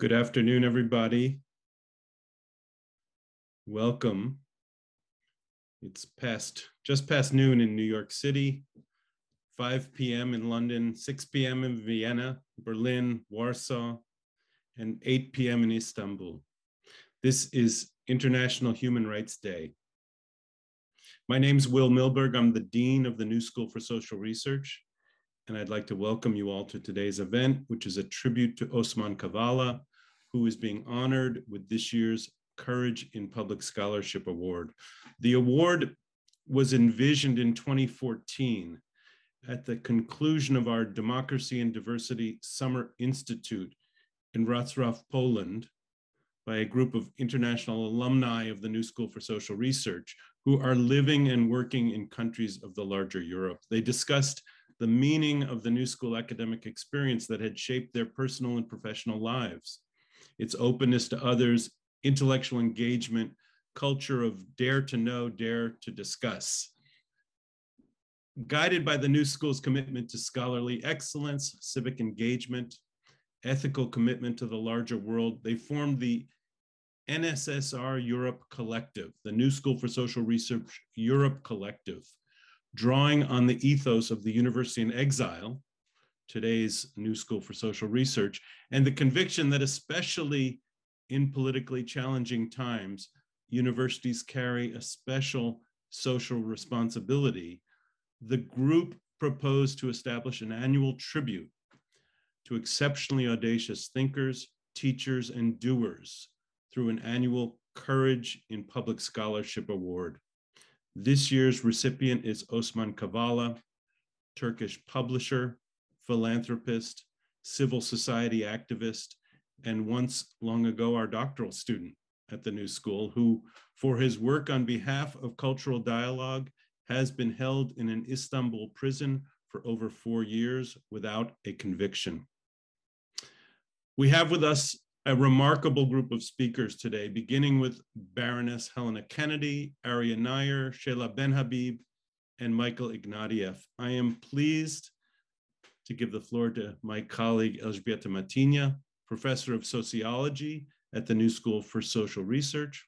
Good afternoon, everybody. Welcome. It's past just past noon in New York City, 5 p.m. in London, 6 p.m. in Vienna, Berlin, Warsaw, and 8 p.m. in Istanbul. This is International Human Rights Day. My name is Will Milberg. I'm the Dean of the New School for Social Research, and I'd like to welcome you all to today's event, which is a tribute to Osman Kavala, who is being honored with this year's Courage in Public Scholarship Award. The award was envisioned in 2014 at the conclusion of our Democracy and Diversity Summer Institute in Wrocław, Poland, by a group of international alumni of the New School for Social Research who are living and working in countries of the larger Europe. They discussed the meaning of the New School academic experience that had shaped their personal and professional lives its openness to others, intellectual engagement, culture of dare to know, dare to discuss. Guided by the new school's commitment to scholarly excellence, civic engagement, ethical commitment to the larger world, they formed the NSSR Europe Collective, the New School for Social Research Europe Collective, drawing on the ethos of the University in Exile, today's New School for Social Research, and the conviction that, especially in politically challenging times, universities carry a special social responsibility. The group proposed to establish an annual tribute to exceptionally audacious thinkers, teachers, and doers through an annual Courage in Public Scholarship Award. This year's recipient is Osman Kavala, Turkish publisher, philanthropist, civil society activist, and once long ago, our doctoral student at the New School, who, for his work on behalf of cultural dialogue, has been held in an Istanbul prison for over four years without a conviction. We have with us a remarkable group of speakers today, beginning with Baroness Helena Kennedy, Aryeh Neier, Seyla Benhabib, and Michael Ignatieff. I am pleased to give the floor to my colleague Elżbieta Matynia, professor of sociology at the New School for Social Research,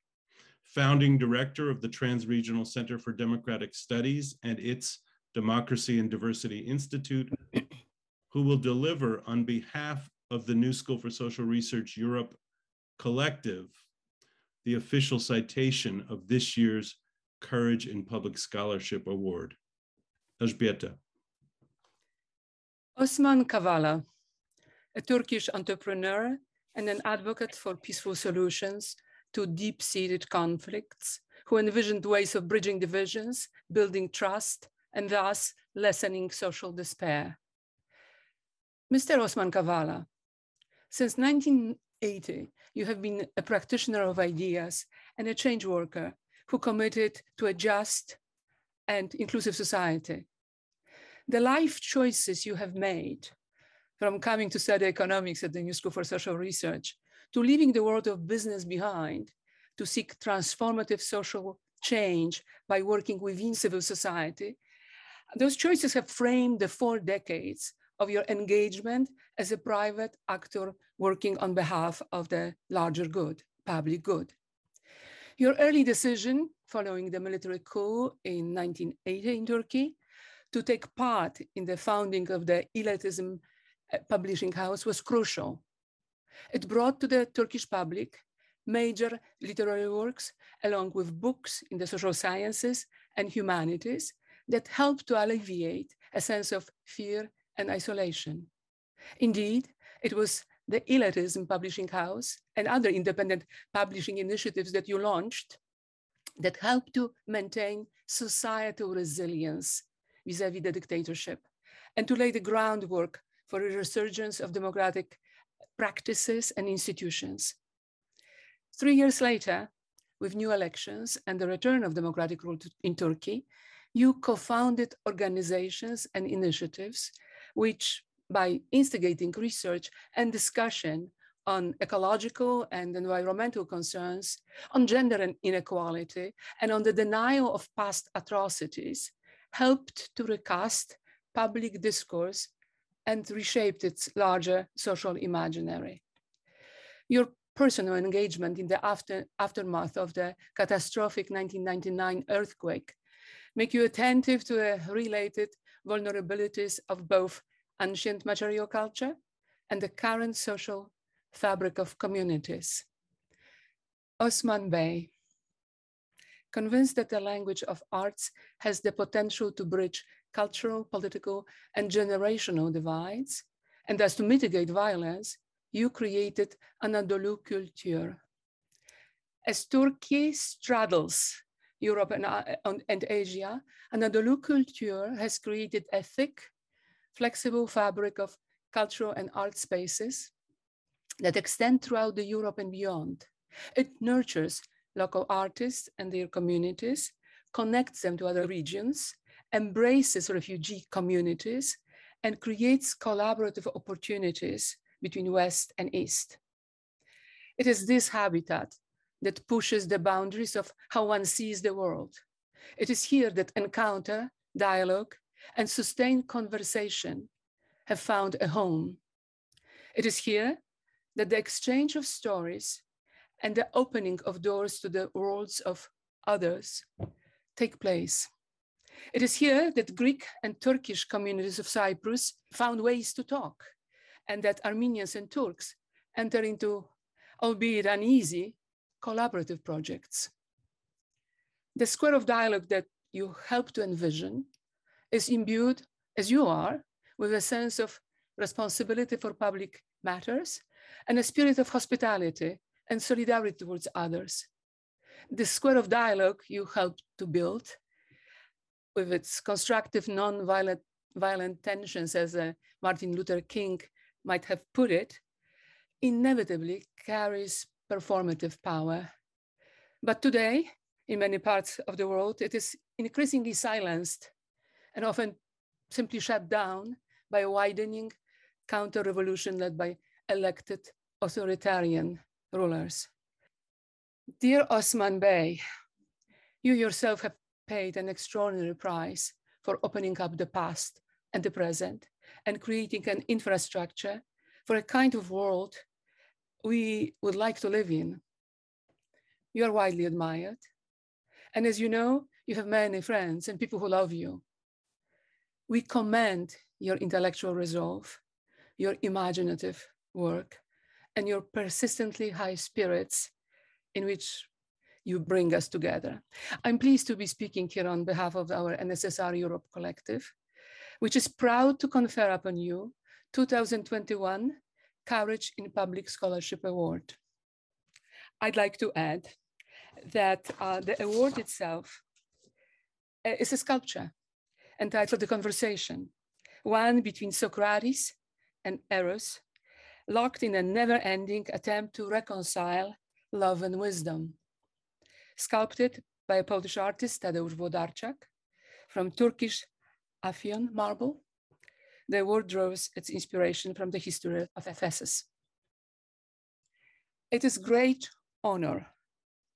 founding director of the Transregional Center for Democratic Studies and its Democracy and Diversity Institute, who will deliver on behalf of the New School for Social Research Europe Collective the official citation of this year's Courage in Public Scholarship Award. Elżbieta. Osman Kavala, a Turkish entrepreneur and an advocate for peaceful solutions to deep-seated conflicts, who envisioned ways of bridging divisions, building trust, and thus lessening social despair. Mr. Osman Kavala, since 1980, you have been a practitioner of ideas and a change worker who committed to a just and inclusive society the life choices you have made from coming to study economics at the New School for Social Research to leaving the world of business behind to seek transformative social change by working within civil society, those choices have framed the four decades of your engagement as a private actor working on behalf of the larger good, public good. Your early decision following the military coup in 1980 in Turkey to take part in the founding of the İletişim uh, publishing house was crucial. It brought to the Turkish public major literary works along with books in the social sciences and humanities that helped to alleviate a sense of fear and isolation. Indeed, it was the İletişim Publishing House and other independent publishing initiatives that you launched that helped to maintain societal resilience vis-a-vis -vis the dictatorship, and to lay the groundwork for a resurgence of democratic practices and institutions. Three years later, with new elections and the return of democratic rule in Turkey, you co-founded organizations and initiatives which, by instigating research and discussion on ecological and environmental concerns, on gender and inequality, and on the denial of past atrocities, helped to recast public discourse and reshaped its larger social imaginary. Your personal engagement in the after, aftermath of the catastrophic 1999 earthquake make you attentive to the related vulnerabilities of both ancient material culture and the current social fabric of communities. Osman Bey, convinced that the language of arts has the potential to bridge cultural, political, and generational divides, and thus to mitigate violence, you created Anadolu Culture. As Turkey straddles Europe and, uh, and Asia, Anadolu Culture has created a thick, flexible fabric of cultural and art spaces that extend throughout the Europe and beyond. It nurtures local artists and their communities, connects them to other regions, embraces refugee communities, and creates collaborative opportunities between West and East. It is this habitat that pushes the boundaries of how one sees the world. It is here that encounter, dialogue, and sustained conversation have found a home. It is here that the exchange of stories and the opening of doors to the worlds of others take place. It is here that Greek and Turkish communities of Cyprus found ways to talk, and that Armenians and Turks enter into, albeit uneasy, collaborative projects. The square of dialogue that you help to envision is imbued, as you are, with a sense of responsibility for public matters and a spirit of hospitality and solidarity towards others. The square of dialogue you helped to build with its constructive, non-violent violent tensions, as uh, Martin Luther King might have put it, inevitably carries performative power. But today, in many parts of the world, it is increasingly silenced and often simply shut down by a widening counter-revolution led by elected authoritarian rulers. Dear Osman Bey, you yourself have paid an extraordinary price for opening up the past and the present and creating an infrastructure for a kind of world we would like to live in. You are widely admired. And as you know, you have many friends and people who love you. We commend your intellectual resolve, your imaginative work, and your persistently high spirits in which you bring us together. I'm pleased to be speaking here on behalf of our NSSR Europe Collective, which is proud to confer upon you 2021 Courage in Public Scholarship Award. I'd like to add that uh, the award itself uh, is a sculpture entitled The Conversation, one between Socrates and Eros, locked in a never-ending attempt to reconcile love and wisdom. Sculpted by a Polish artist, Tadeusz Włodarczak, from Turkish Afyon marble, the word draws its inspiration from the history of Ephesus. It is great honor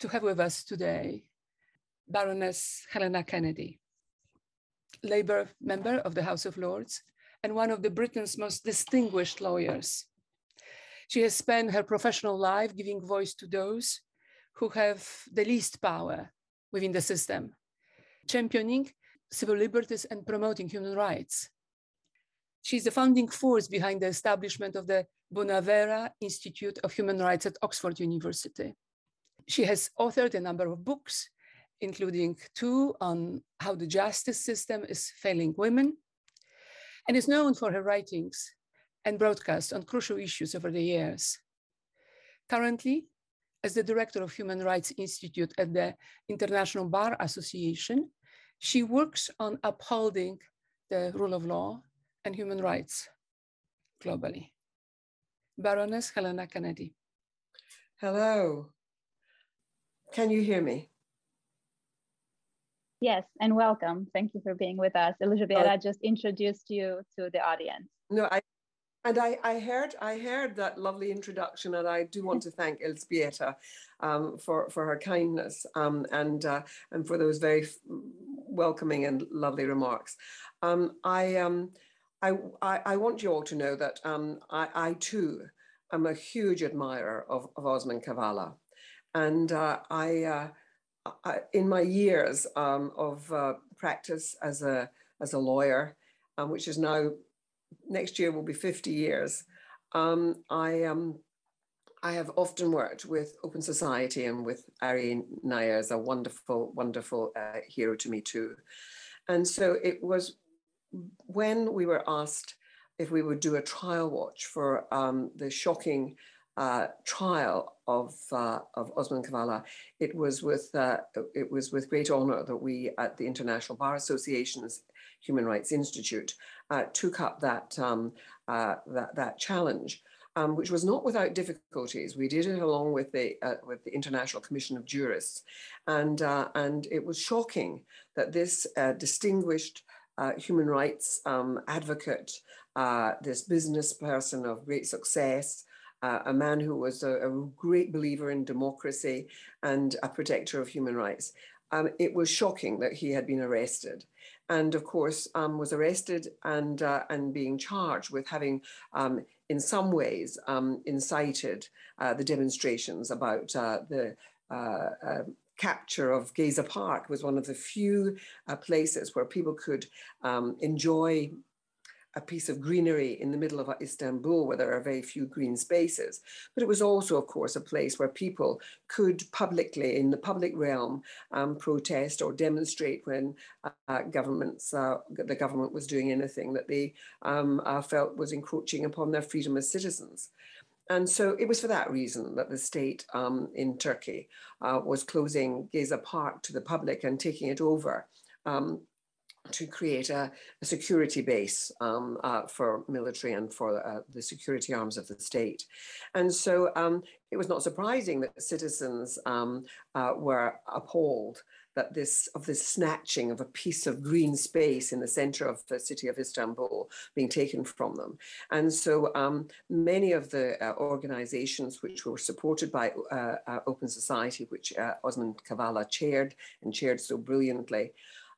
to have with us today Baroness Helena Kennedy, Labour member of the House of Lords and one of the Britain's most distinguished lawyers. She has spent her professional life giving voice to those who have the least power within the system, championing civil liberties and promoting human rights. She's the founding force behind the establishment of the Bonavero Institute of Human Rights at Oxford University. She has authored a number of books, including two on how the justice system is failing women, and is known for her writings and broadcast on crucial issues over the years. Currently, as the director of Human Rights Institute at the International Bar Association, she works on upholding the rule of law and human rights globally. Baroness Helena Kennedy. Hello. Can you hear me? Yes, and welcome. Thank you for being with us. Elizabeth, oh. I just introduced you to the audience. No, I and I, I heard I heard that lovely introduction, and I do want to thank Elzbieta um, for for her kindness um, and uh, and for those very welcoming and lovely remarks. Um, I um I, I, I want you all to know that um, I, I too am a huge admirer of, of Osman Kavala. And uh, I, uh, I, in my years um, of uh, practice as a, as a lawyer, which is now, next year will be 50 years, um, I, um, I have often worked with Open Society and with Aryeh Neier as a wonderful, wonderful uh, hero to me too. And so it was when we were asked if we would do a trial watch for um, the shocking uh, trial of, uh, of Osman Kavala, it was with uh, it was with great honour that we at the International Bar Association's Human Rights Institute uh, took up that, um, uh, that that challenge. Um, which was not without difficulties. We did it along with the uh, with the International Commission of Jurists, and and it was shocking that this distinguished human rights um, advocate, this business person of great success, uh, a man who was a, a, great believer in democracy and a protector of human rights. Um, it was shocking that he had been arrested and of course um, was arrested and, uh, and being charged with having um, in some ways um, incited uh, the demonstrations about uh, the uh, uh, capture of Gezi Park was one of the few places where people could um, enjoy a piece of greenery in the middle of Istanbul where there are very few green spaces. But it was also, of course, a place where people could publicly, in the public realm, um, protest or demonstrate when uh, governments, uh, the government was doing anything that they um, uh, felt was encroaching upon their freedom as citizens. And so it was for that reason that the state um, in Turkey uh, was closing Gezi Park to the public and taking it over. To create a, a security base um, uh, for military and for uh, the security arms of the state. And so um, it was not surprising that citizens um, uh, were appalled that this of this snatching of a piece of green space in the center of the city of Istanbul being taken from them. And so um, many of the uh, organizations which were supported by uh, uh, Open Society, which Osman Kavala chaired and chaired so brilliantly,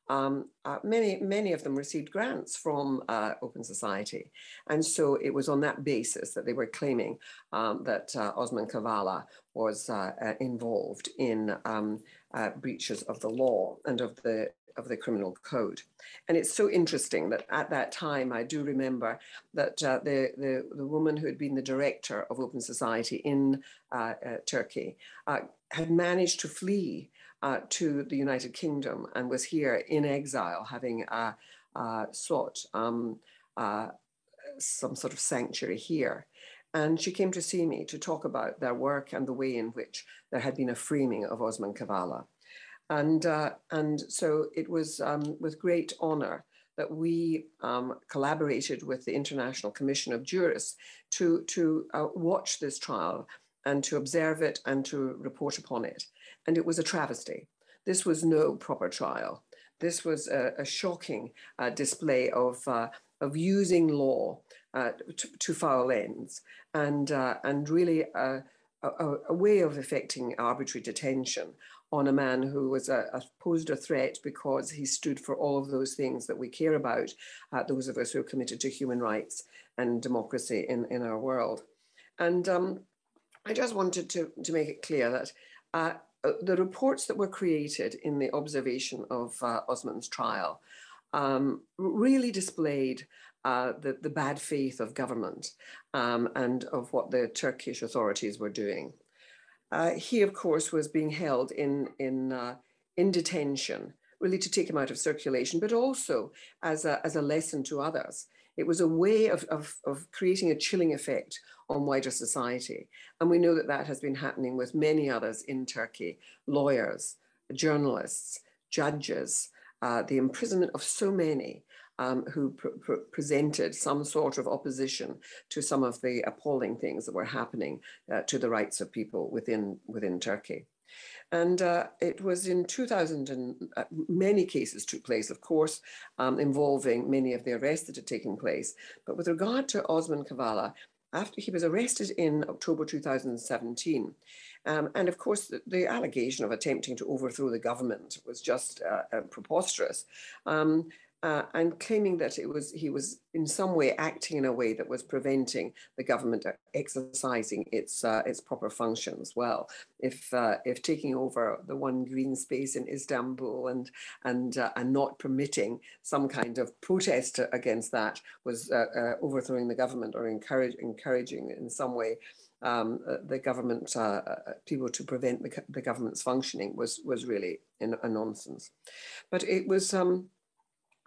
um, uh, many, many of them received grants from uh, Open Society. And so it was on that basis that they were claiming um, that uh, Osman Kavala was uh, uh, involved in um, uh, breaches of the law and of the of the criminal code. And it's so interesting that at that time, I do remember that the, the, the, woman who had been the director of Open Society in Turkey had managed to flee uh, to the United Kingdom and was here in exile, having uh, uh, sought um, uh, some sort of sanctuary here. And she came to see me to talk about their work and the way in which there had been a framing of Osman Kavala. And, uh, and so it was um, with great honor that we um, collaborated with the International Commission of Jurists to, to uh, watch this trial and to observe it and to report upon it and it was a travesty. This was no proper trial. This was a, a shocking uh, display of, uh, of using law uh, to, to, foul ends and, uh, and really a, a, a, way of effecting arbitrary detention on a man who was a, a, posed a threat because he stood for all of those things that we care about, uh, those of us who are committed to human rights and democracy in, in our world. And um, I just wanted to, to make it clear that uh, uh, the reports that were created in the observation of uh, Osman's trial um, really displayed uh, the, the bad faith of government um, and of what the Turkish authorities were doing. Uh, he, of course, was being held in, in, uh, in detention, really to take him out of circulation, but also as a, as a lesson to others. It was a way of, of, of creating a chilling effect on wider society. And we know that that has been happening with many others in Turkey lawyers, journalists, judges, uh, the imprisonment of so many um, who pr pr presented some sort of opposition to some of the appalling things that were happening uh, to the rights of people within, within Turkey. And uh, it was in 2000, and uh, many cases took place, of course, um, involving many of the arrests that had taken place. But with regard to Osman Kavala, after he was arrested in October 2017. Um, and of course, the, the, allegation of attempting to overthrow the government was just uh, uh, preposterous. Um, uh, and claiming that it was he was in some way acting in a way that was preventing the government exercising its uh, its proper functions well. If uh, if taking over the one green space in Istanbul and and uh, and not permitting some kind of protest against that was uh, uh, overthrowing the government or encourage, encouraging in some way um, the government people to prevent the, the government's functioning was was really a nonsense. But it was. Um,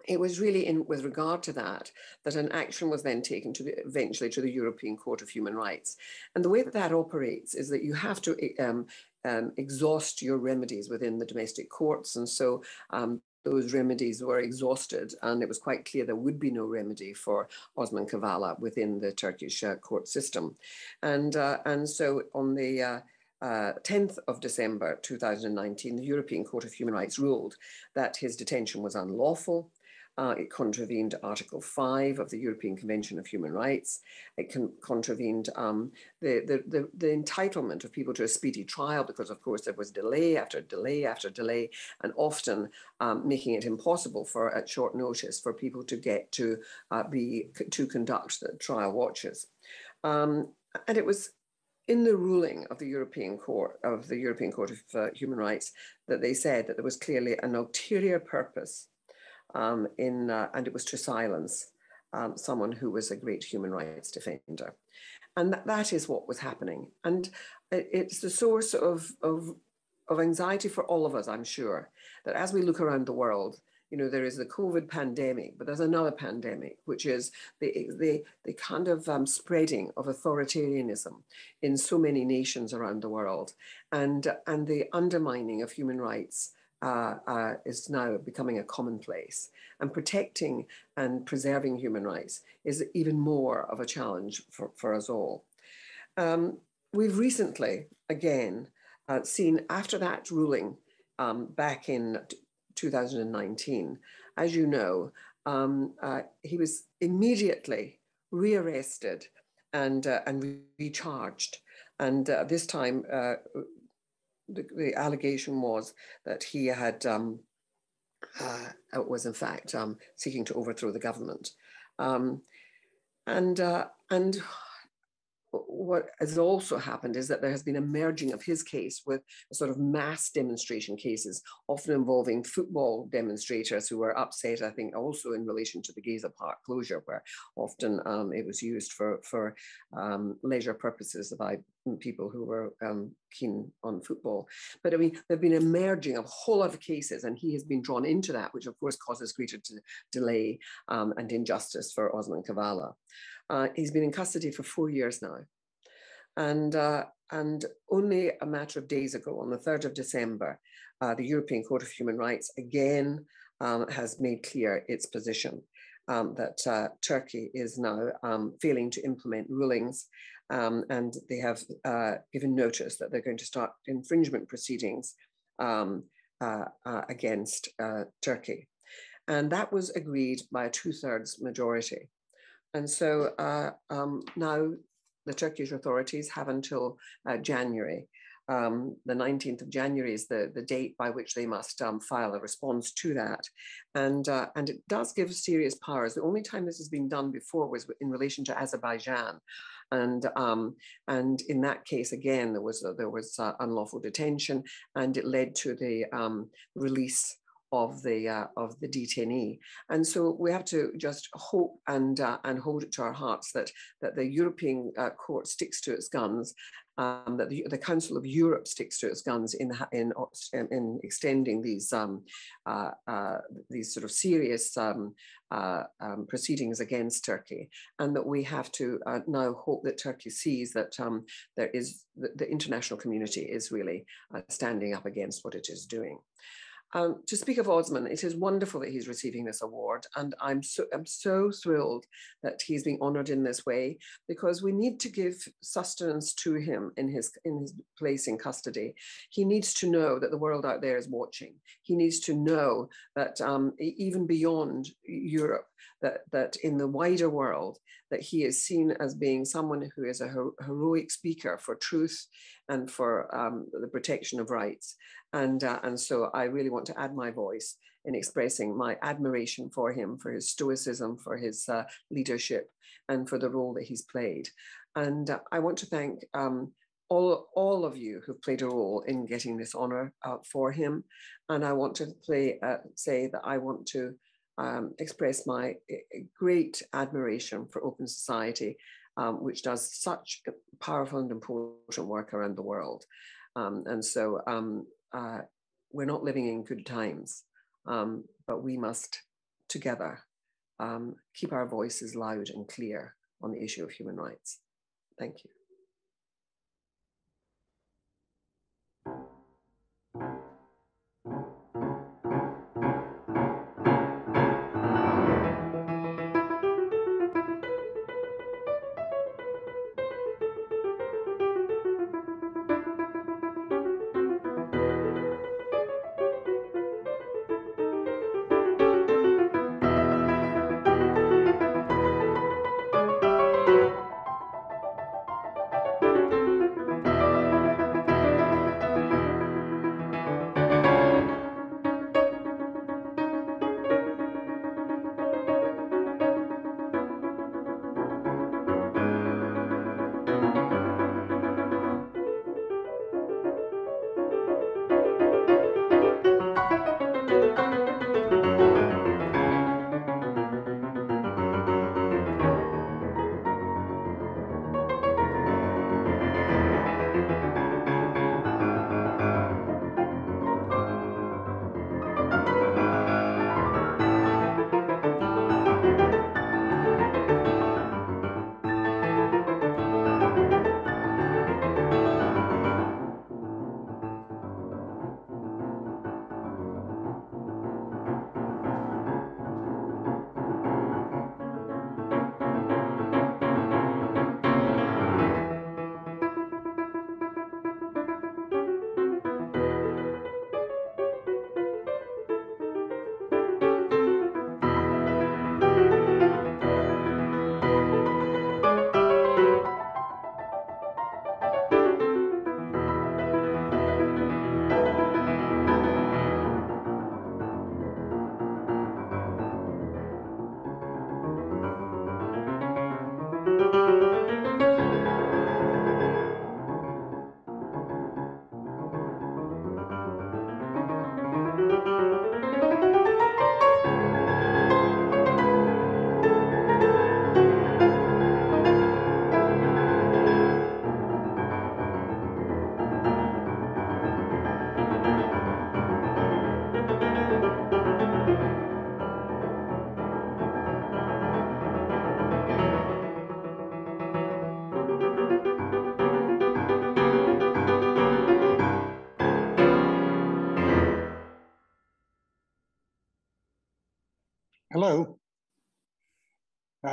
it was really in with regard to that that an action was then taken to eventually to the European Court of Human Rights. And the way that that operates is that you have to um, um, exhaust your remedies within the domestic courts. And so um, those remedies were exhausted, and it was quite clear there would be no remedy for Osman Kavala within the Turkish uh, court system. And, uh, and so on the uh, uh, 10th of December 2019, the European Court of Human Rights ruled that his detention was unlawful, uh, it contravened Article 5 of the European Convention of Human Rights. It con contravened um, the, the, the, the, entitlement of people to a speedy trial because, of course, there was delay after delay after delay, and often um, making it impossible for, at short notice, for people to get to uh, be to conduct the trial watches. Um, and it was in the ruling of the European Court of the European Court of uh, Human Rights that they said that there was clearly an ulterior purpose um, in, uh, and it was to silence um, someone who was a great human rights defender. And that, that is what was happening. And it's the source of, of, of anxiety for all of us, I'm sure, that as we look around the world, you know, there is the COVID pandemic, but there's another pandemic, which is the, the, the kind of um, spreading of authoritarianism in so many nations around the world and, and the undermining of human rights uh, uh, is now becoming a commonplace. And protecting and preserving human rights is even more of a challenge for, for us all. Um, we've recently, again, uh, seen after that ruling um, back in 2019, as you know, um, uh, he was immediately rearrested and, uh, and recharged. And uh, this time the, the allegation was that he had um, uh, was in fact um, seeking to overthrow the government, um, and uh, and what has also happened is that there has been a merging of his case with sort of mass demonstration cases, often involving football demonstrators who were upset, I think, also in relation to the Gezi Park closure, where often um, it was used for, for um, leisure purposes by people who were um, keen on football. But I mean, there have been a merging of a whole lot of cases, and he has been drawn into that, which of course causes greater delay um, and injustice for Osman Kavala. Uh, he's been in custody for four years now. And, uh, and only a matter of days ago, on the 3rd of December, uh, the European Court of Human Rights again um, has made clear its position um, that uh, Turkey is now um, failing to implement rulings. Um, and they have uh, given notice that they're going to start infringement proceedings um, uh, against Turkey. And that was agreed by a two thirds majority. And so uh, um, now the Turkish authorities have until uh, January. Um, the 19th of January is the, the date by which they must um, file a response to that. And, uh, and it does give serious powers. The only time this has been done before was in relation to Azerbaijan. And, um, and in that case, again, there was, a, there was uh, unlawful detention and it led to the um, release of the uh, of the detainee. And so we have to just hope and uh, and hold it to our hearts that that the European uh, Court sticks to its guns, um, that the, the, Council of Europe sticks to its guns in in in extending these um, uh, uh, these sort of serious um, uh, um, proceedings against Turkey, and that we have to now hope that Turkey sees that um, there is the, the, international community is really standing up against what it is doing. Um, to speak of Osman, it is wonderful that he's receiving this award, and I'm so I'm so thrilled that he's being honoured in this way because we need to give sustenance to him in his in his place in custody. He needs to know that the world out there is watching. He needs to know that um, even beyond Europe, that that in the wider world, that he is seen as being someone who is a heroic speaker for truth and for um, the protection of rights. And, uh, and so I really want to add my voice in expressing my admiration for him, for his stoicism, for his uh, leadership, and for the role that he's played. And uh, I want to thank um, all, all of you who've played a role in getting this honor uh, for him. And I want to play, uh, say that I want to um, express my eh, eh, great admiration for Open Society, um, which does such powerful and important work around the world. Um, and so um, uh, we're not living in good times, um, but we must together um, keep our voices loud and clear on the issue of human rights. Thank you.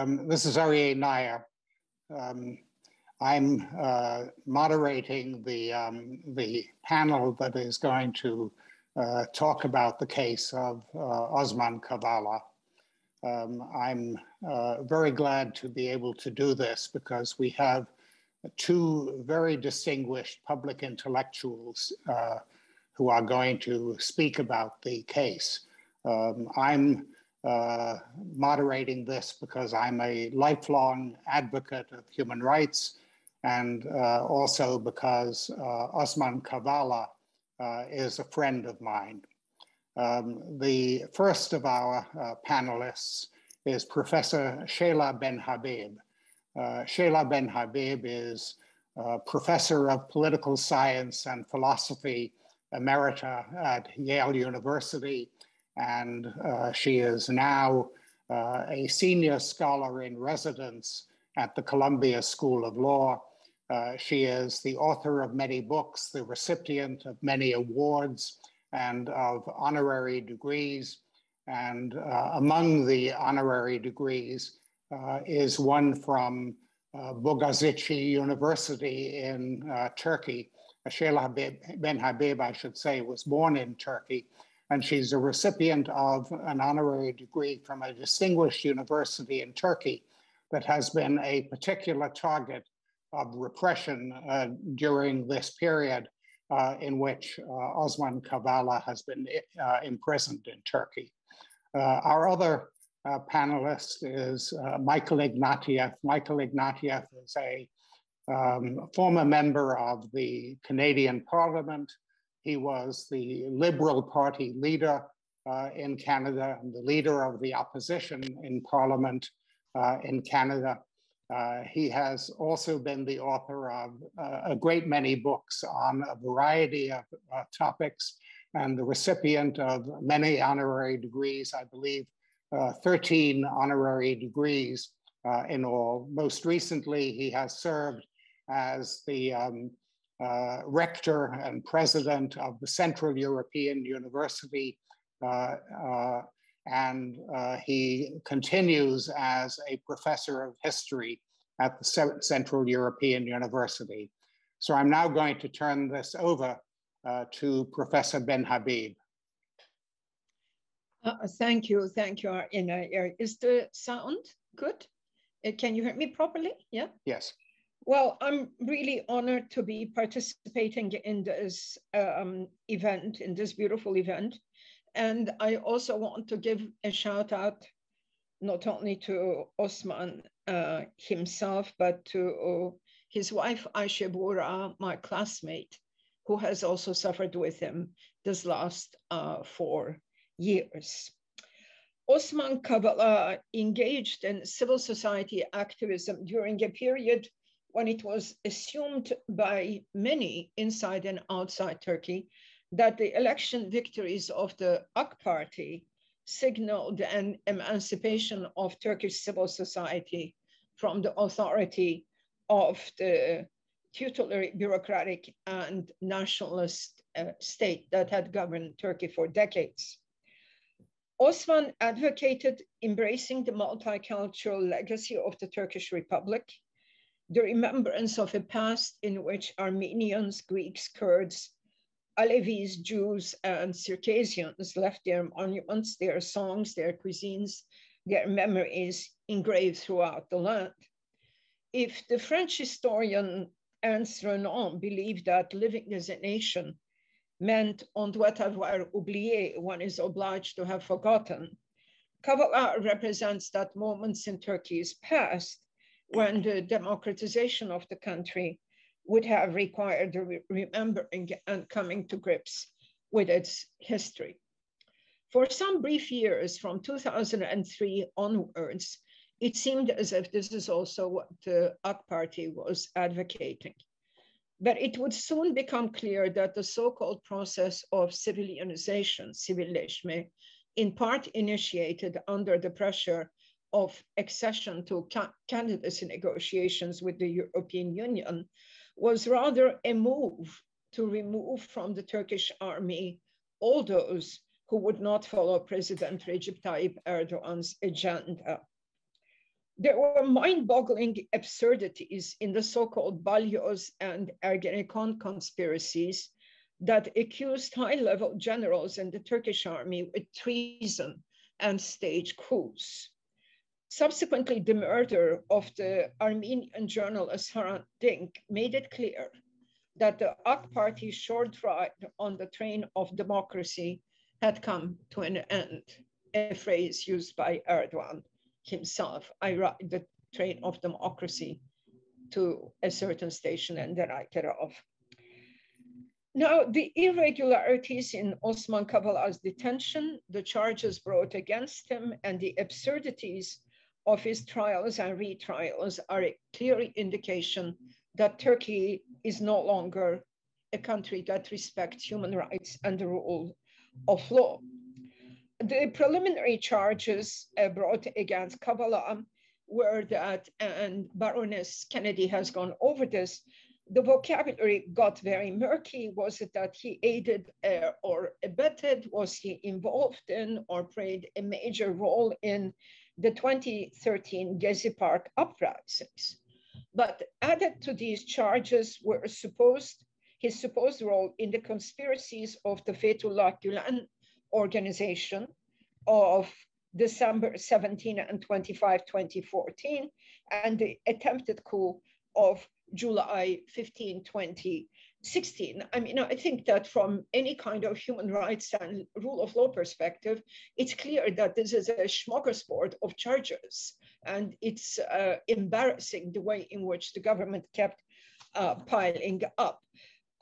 Um, this is Aryeh Neier. Um, I'm uh, moderating the, um, the panel that is going to uh, talk about the case of uh, Osman Kavala. Um, I'm uh, very glad to be able to do this because we have two very distinguished public intellectuals uh, who are going to speak about the case. Um, I'm uh, moderating this because I'm a lifelong advocate of human rights and uh, also because uh, Osman Kavala uh, is a friend of mine. Um, the first of our uh, panelists is Professor Seyla Benhabib. Sheila Ben Habib is professor of political science and philosophy emerita at Yale University and uh, she is now uh, a senior scholar in residence at the Columbia School of Law. Uh, she is the author of many books, the recipient of many awards and of honorary degrees. And uh, among the honorary degrees uh, is one from uh, Bogazici University in Turkey. Seyla Benhabib, I should say, was born in Turkey and she's a recipient of an honorary degree from a distinguished university in Turkey that has been a particular target of repression uh, during this period. uh, in which uh, Osman Kavala has been uh, imprisoned in Turkey. Uh, our other panelist is Michael Ignatieff. Michael Ignatieff is a um, former member of the Canadian Parliament. He was the Liberal Party leader uh, in Canada and the leader of the opposition in Parliament uh, in Canada. Uh, he has also been the author of uh, a great many books on a variety of uh, topics and the recipient of many honorary degrees, I believe uh, 13 honorary degrees in all. Most recently, he has served as the um, rector and president of the Central European University uh, uh, and uh, he continues as a professor of history at the Central European University. So I'm now going to turn this over to Professor Benhabib. Uh, thank you, thank you. Is the sound good? Uh, can you hear me properly? Yeah. Yes. Well, I'm really honored to be participating in this um, event, in this beautiful event. And I also want to give a shout out not only to Osman uh, himself, but to his wife, Ayşe my classmate, who has also suffered with him this last uh, four years. Osman Kavala engaged in civil society activism during a period when it was assumed by many inside and outside Turkey that the election victories of the AK Party signaled an emancipation of Turkish civil society from the authority of the tutelary, bureaucratic, and nationalist uh, state that had governed Turkey for decades. Osman advocated embracing the multicultural legacy of the Turkish Republic, the remembrance of a past in which Armenians, Greeks, Kurds, Alevis, Jews, and Circassians left their monuments, their songs, their cuisines, their memories engraved throughout the land. If the French historian Ernst Renan believed that living as a nation meant on doit avoir oublié, one is obliged to have forgotten, Kavala represents that moments in Turkey's past when the democratization of the country would have required re remembering and coming to grips with its history. For some brief years from 2003 onwards, it seemed as if this is also what the AK Party was advocating. But it would soon become clear that the so-called process of civilianization, sivilleşme, in part initiated under the pressure of accession to ca candidacy negotiations with the European Union, was rather a move to remove from the Turkish army all those who would not follow President Recep Tayyip Erdogan's agenda. There were mind-boggling absurdities in the so-called Balyoz and Ergenekon conspiracies that accused high-level generals in the Turkish army with treason and staged coups. Subsequently, the murder of the Armenian journalist Hrant Dink made it clear that the AK Party's short ride on the train of democracy had come to an end, a phrase used by Erdogan himself. I ride the train of democracy to a certain station and then I get off. Now, the irregularities in Osman Kavala's detention, the charges brought against him, and the absurdities of his trials and retrials are a clear indication that Turkey is no longer a country that respects human rights and the rule of law. The preliminary charges uh, brought against Kavala were that, and Baroness Kennedy has gone over this, the vocabulary got very murky. Was it that he aided uh, or abetted? Was he involved in or played a major role in the 2013 Gezi Park uprisings. But added to these charges were supposed his supposed role in the conspiracies of the Fethullah Gulen organization of December 17 and 25, 2014, and the attempted coup of July 15, 20 16. I mean, I think that from any kind of human rights and rule of law perspective, it's clear that this is a smorgasbord of charges. And it's uh, embarrassing the way in which the government kept uh, piling up.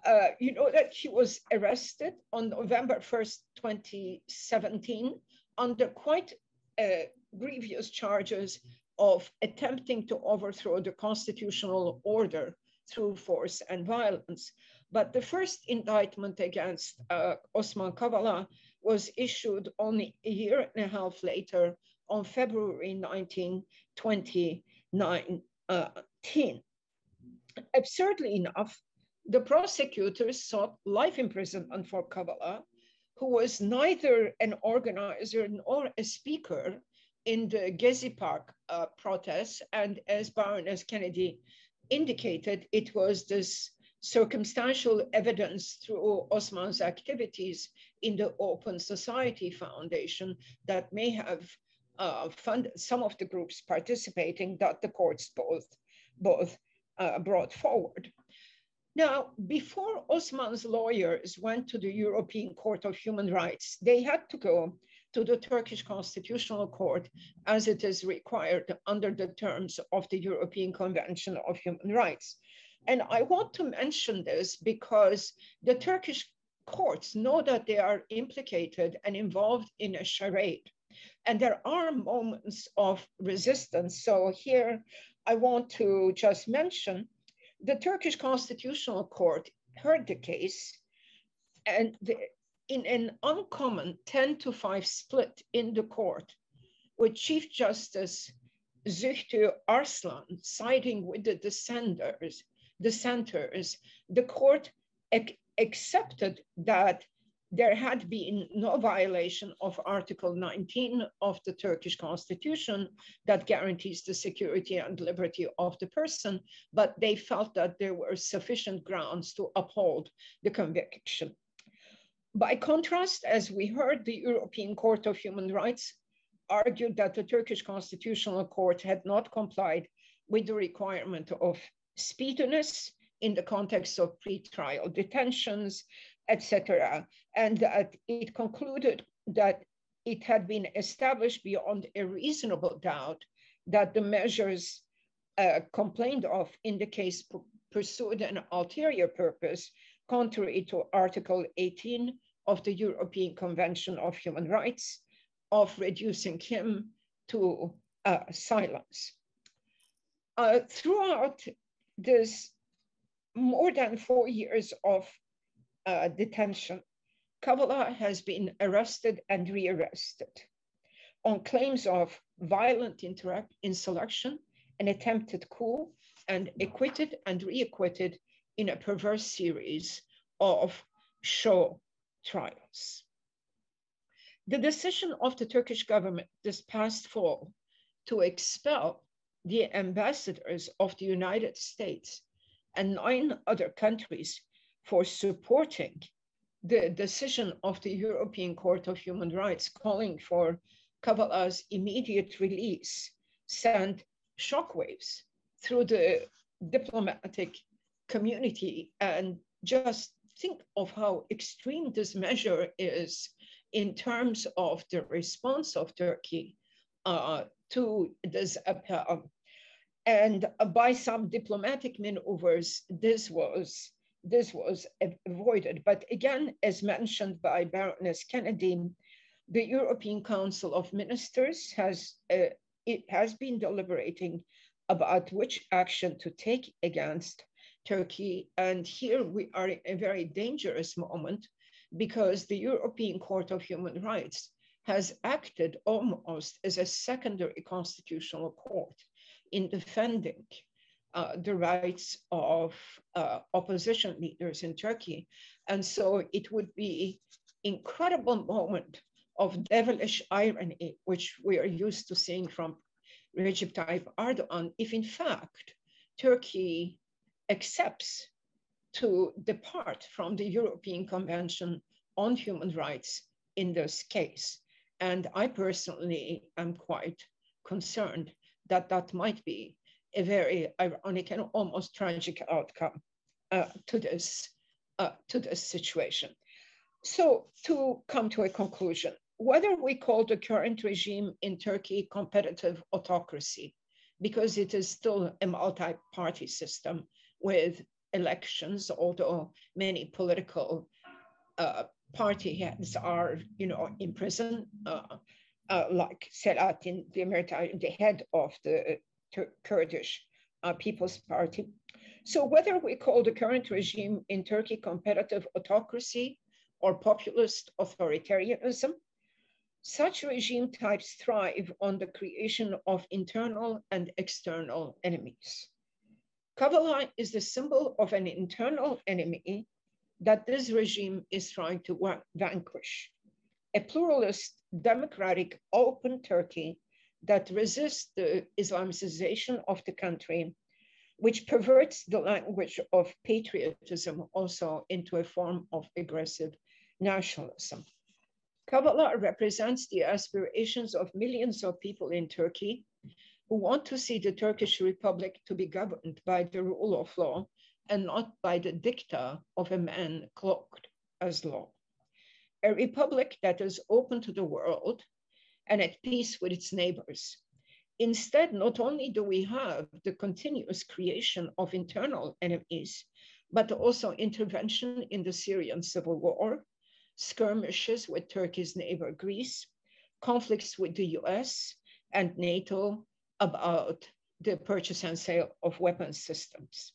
Uh, you know that he was arrested on November 1st, 2017, under quite uh, grievous charges of attempting to overthrow the constitutional order through force and violence. But the first indictment against uh, Osman Kavala was issued only a year and a half later on February 19, 2019. Absurdly enough, the prosecutors sought life imprisonment for Kavala, who was neither an organizer nor a speaker in the Gezi Park uh, protests. And as Baroness Kennedy indicated, it was this circumstantial evidence through Osman's activities in the Open Society Foundation that may have uh, funded some of the groups participating that the courts both, both uh, brought forward. Now, before Osman's lawyers went to the European Court of Human Rights, they had to go to the Turkish Constitutional Court as it is required under the terms of the European Convention of Human Rights. And I want to mention this because the Turkish courts know that they are implicated and involved in a charade. And there are moments of resistance. So here I want to just mention the Turkish Constitutional Court heard the case and the, in an uncommon 10 to 5 split in the court with Chief Justice Zühtü Arslan siding with the dissenters, dissenters the court ac accepted that there had been no violation of Article 19 of the Turkish constitution that guarantees the security and liberty of the person, but they felt that there were sufficient grounds to uphold the conviction. By contrast, as we heard, the European Court of Human Rights argued that the Turkish Constitutional Court had not complied with the requirement of speediness in the context of pretrial detentions etc. And that it concluded that it had been established beyond a reasonable doubt that the measures uh, complained of in the case pursued an ulterior purpose contrary to Article 18 of the European Convention of Human Rights of reducing him to uh, silence. Uh, throughout this more than four years of uh, detention, Kavala has been arrested and rearrested on claims of violent insurrection, an attempted coup, and acquitted and reacquitted in a perverse series of show trials. The decision of the Turkish government this past fall to expel the ambassadors of the United States and nine other countries for supporting the decision of the European Court of Human Rights calling for Kavala's immediate release sent shockwaves through the diplomatic community and just think of how extreme this measure is in terms of the response of Turkey uh, to this appel. And by some diplomatic maneuvers, this was this was avoided. But again, as mentioned by Baroness Kennedy, the European Council of Ministers has uh, it has been deliberating about which action to take against Turkey. And here we are in a very dangerous moment because the European Court of Human Rights has acted almost as a secondary constitutional court in defending uh, the rights of uh, opposition leaders in Turkey. And so it would be incredible moment of devilish irony, which we are used to seeing from Recep Tayyip Erdogan, if in fact Turkey accepts to depart from the European Convention on Human Rights in this case. And I personally am quite concerned that that might be a very ironic and almost tragic outcome uh, to this uh, to this situation. So to come to a conclusion, whether we call the current regime in Turkey competitive autocracy, because it is still a multi-party system with elections, although many political uh, party heads are, you know, in prison, uh, uh, like Selahattin Demirtas, the head of the Kurdish uh, People's Party. So whether we call the current regime in Turkey competitive autocracy or populist authoritarianism, such regime types thrive on the creation of internal and external enemies. Kavala is the symbol of an internal enemy that this regime is trying to vanquish. A pluralist, democratic, open Turkey that resists the Islamicization of the country, which perverts the language of patriotism also into a form of aggressive nationalism. Kavala represents the aspirations of millions of people in Turkey who want to see the Turkish Republic to be governed by the rule of law and not by the dicta of a man cloaked as law. A republic that is open to the world and at peace with its neighbors. Instead, not only do we have the continuous creation of internal enemies, but also intervention in the Syrian civil war, skirmishes with Turkey's neighbor Greece, conflicts with the US and NATO about the purchase and sale of weapons systems.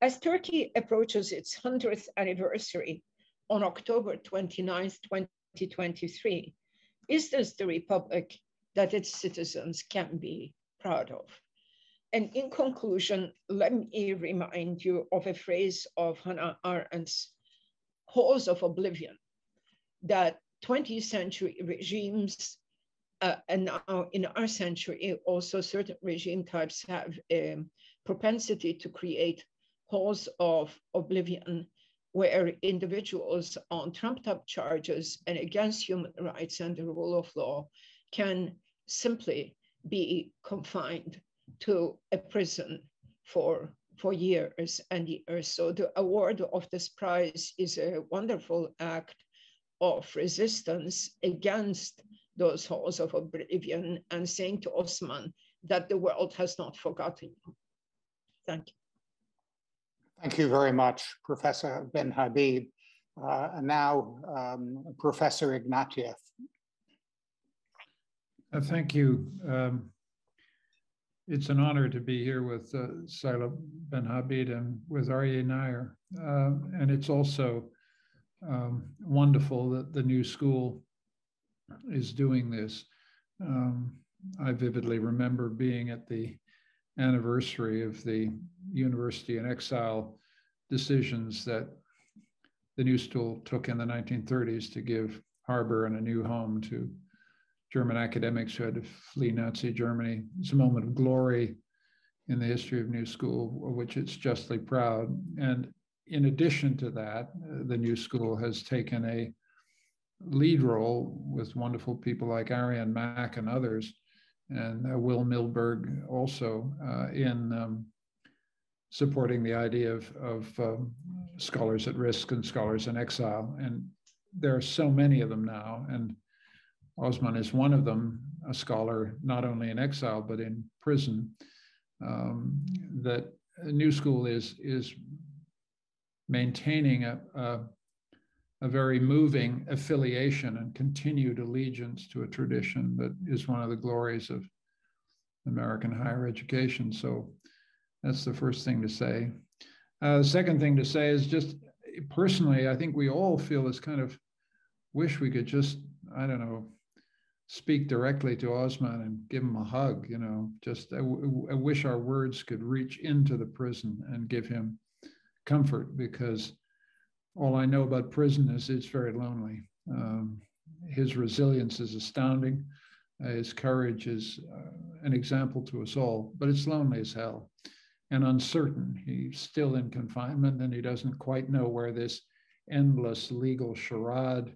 As Turkey approaches its 100th anniversary on October 29, 2023, is this the republic that its citizens can be proud of? And in conclusion, let me remind you of a phrase of Hannah Arendt's Halls of Oblivion, that 20th century regimes, uh, and now in our century, also certain regime types have a propensity to create halls of oblivion where individuals on trumped up charges and against human rights and the rule of law can simply be confined to a prison for, for years and years. So the award of this prize is a wonderful act of resistance against those halls of oblivion and saying to Osman that the world has not forgotten you. Thank you. Thank you very much, Professor Benhabib. Uh, and now, um, Professor Ignatieff. Uh, thank you. Um, it's an honor to be here with uh, Saila Ben Habib and with Aryeh Neier. Uh, and it's also um, wonderful that the new school is doing this. Um, I vividly remember being at the anniversary of the university in exile decisions that the New School took in the 1930s to give Harbor and a new home to German academics who had to flee Nazi Germany. It's a moment of glory in the history of New School, of which it's justly proud. And in addition to that, the New School has taken a lead role with wonderful people like Arien Mack and others and uh, Will Milberg also uh, in um, supporting the idea of, of um, scholars at risk and scholars in exile. And there are so many of them now. And Osman is one of them, a scholar not only in exile, but in prison. Um, that New School is, is maintaining a, a, a very moving affiliation and continued allegiance to a tradition that is one of the glories of American higher education. So that's the first thing to say. Uh, the second thing to say is just personally, I think we all feel this kind of wish we could just, I don't know, speak directly to Osman and give him a hug. You know, just I, I wish our words could reach into the prison and give him comfort because all I know about prison is it's very lonely. Um, his resilience is astounding. Uh, his courage is uh, an example to us all, but it's lonely as hell and uncertain. He's still in confinement and he doesn't quite know where this endless legal charade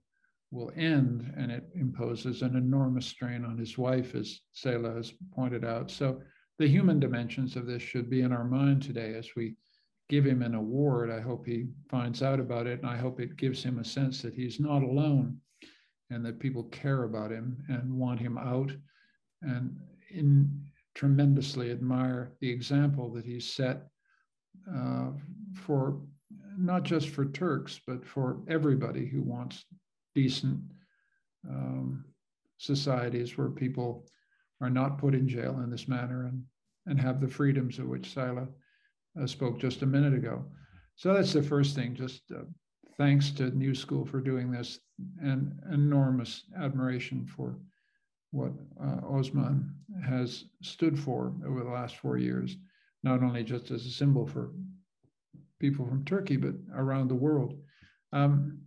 will end. And it imposes an enormous strain on his wife, as Seyla has pointed out. So the human dimensions of this should be in our mind today as we give him an award. I hope he finds out about it, and I hope it gives him a sense that he's not alone and that people care about him and want him out and in, tremendously admire the example that he set uh, for not just for Turks, but for everybody who wants decent um, societies where people are not put in jail in this manner and, and have the freedoms of which Seyla uh, spoke just a minute ago. So that's the first thing. Just uh, thanks to New School for doing this and enormous admiration for what uh, Osman has stood for over the last four years, not only just as a symbol for people from Turkey, but around the world. Um,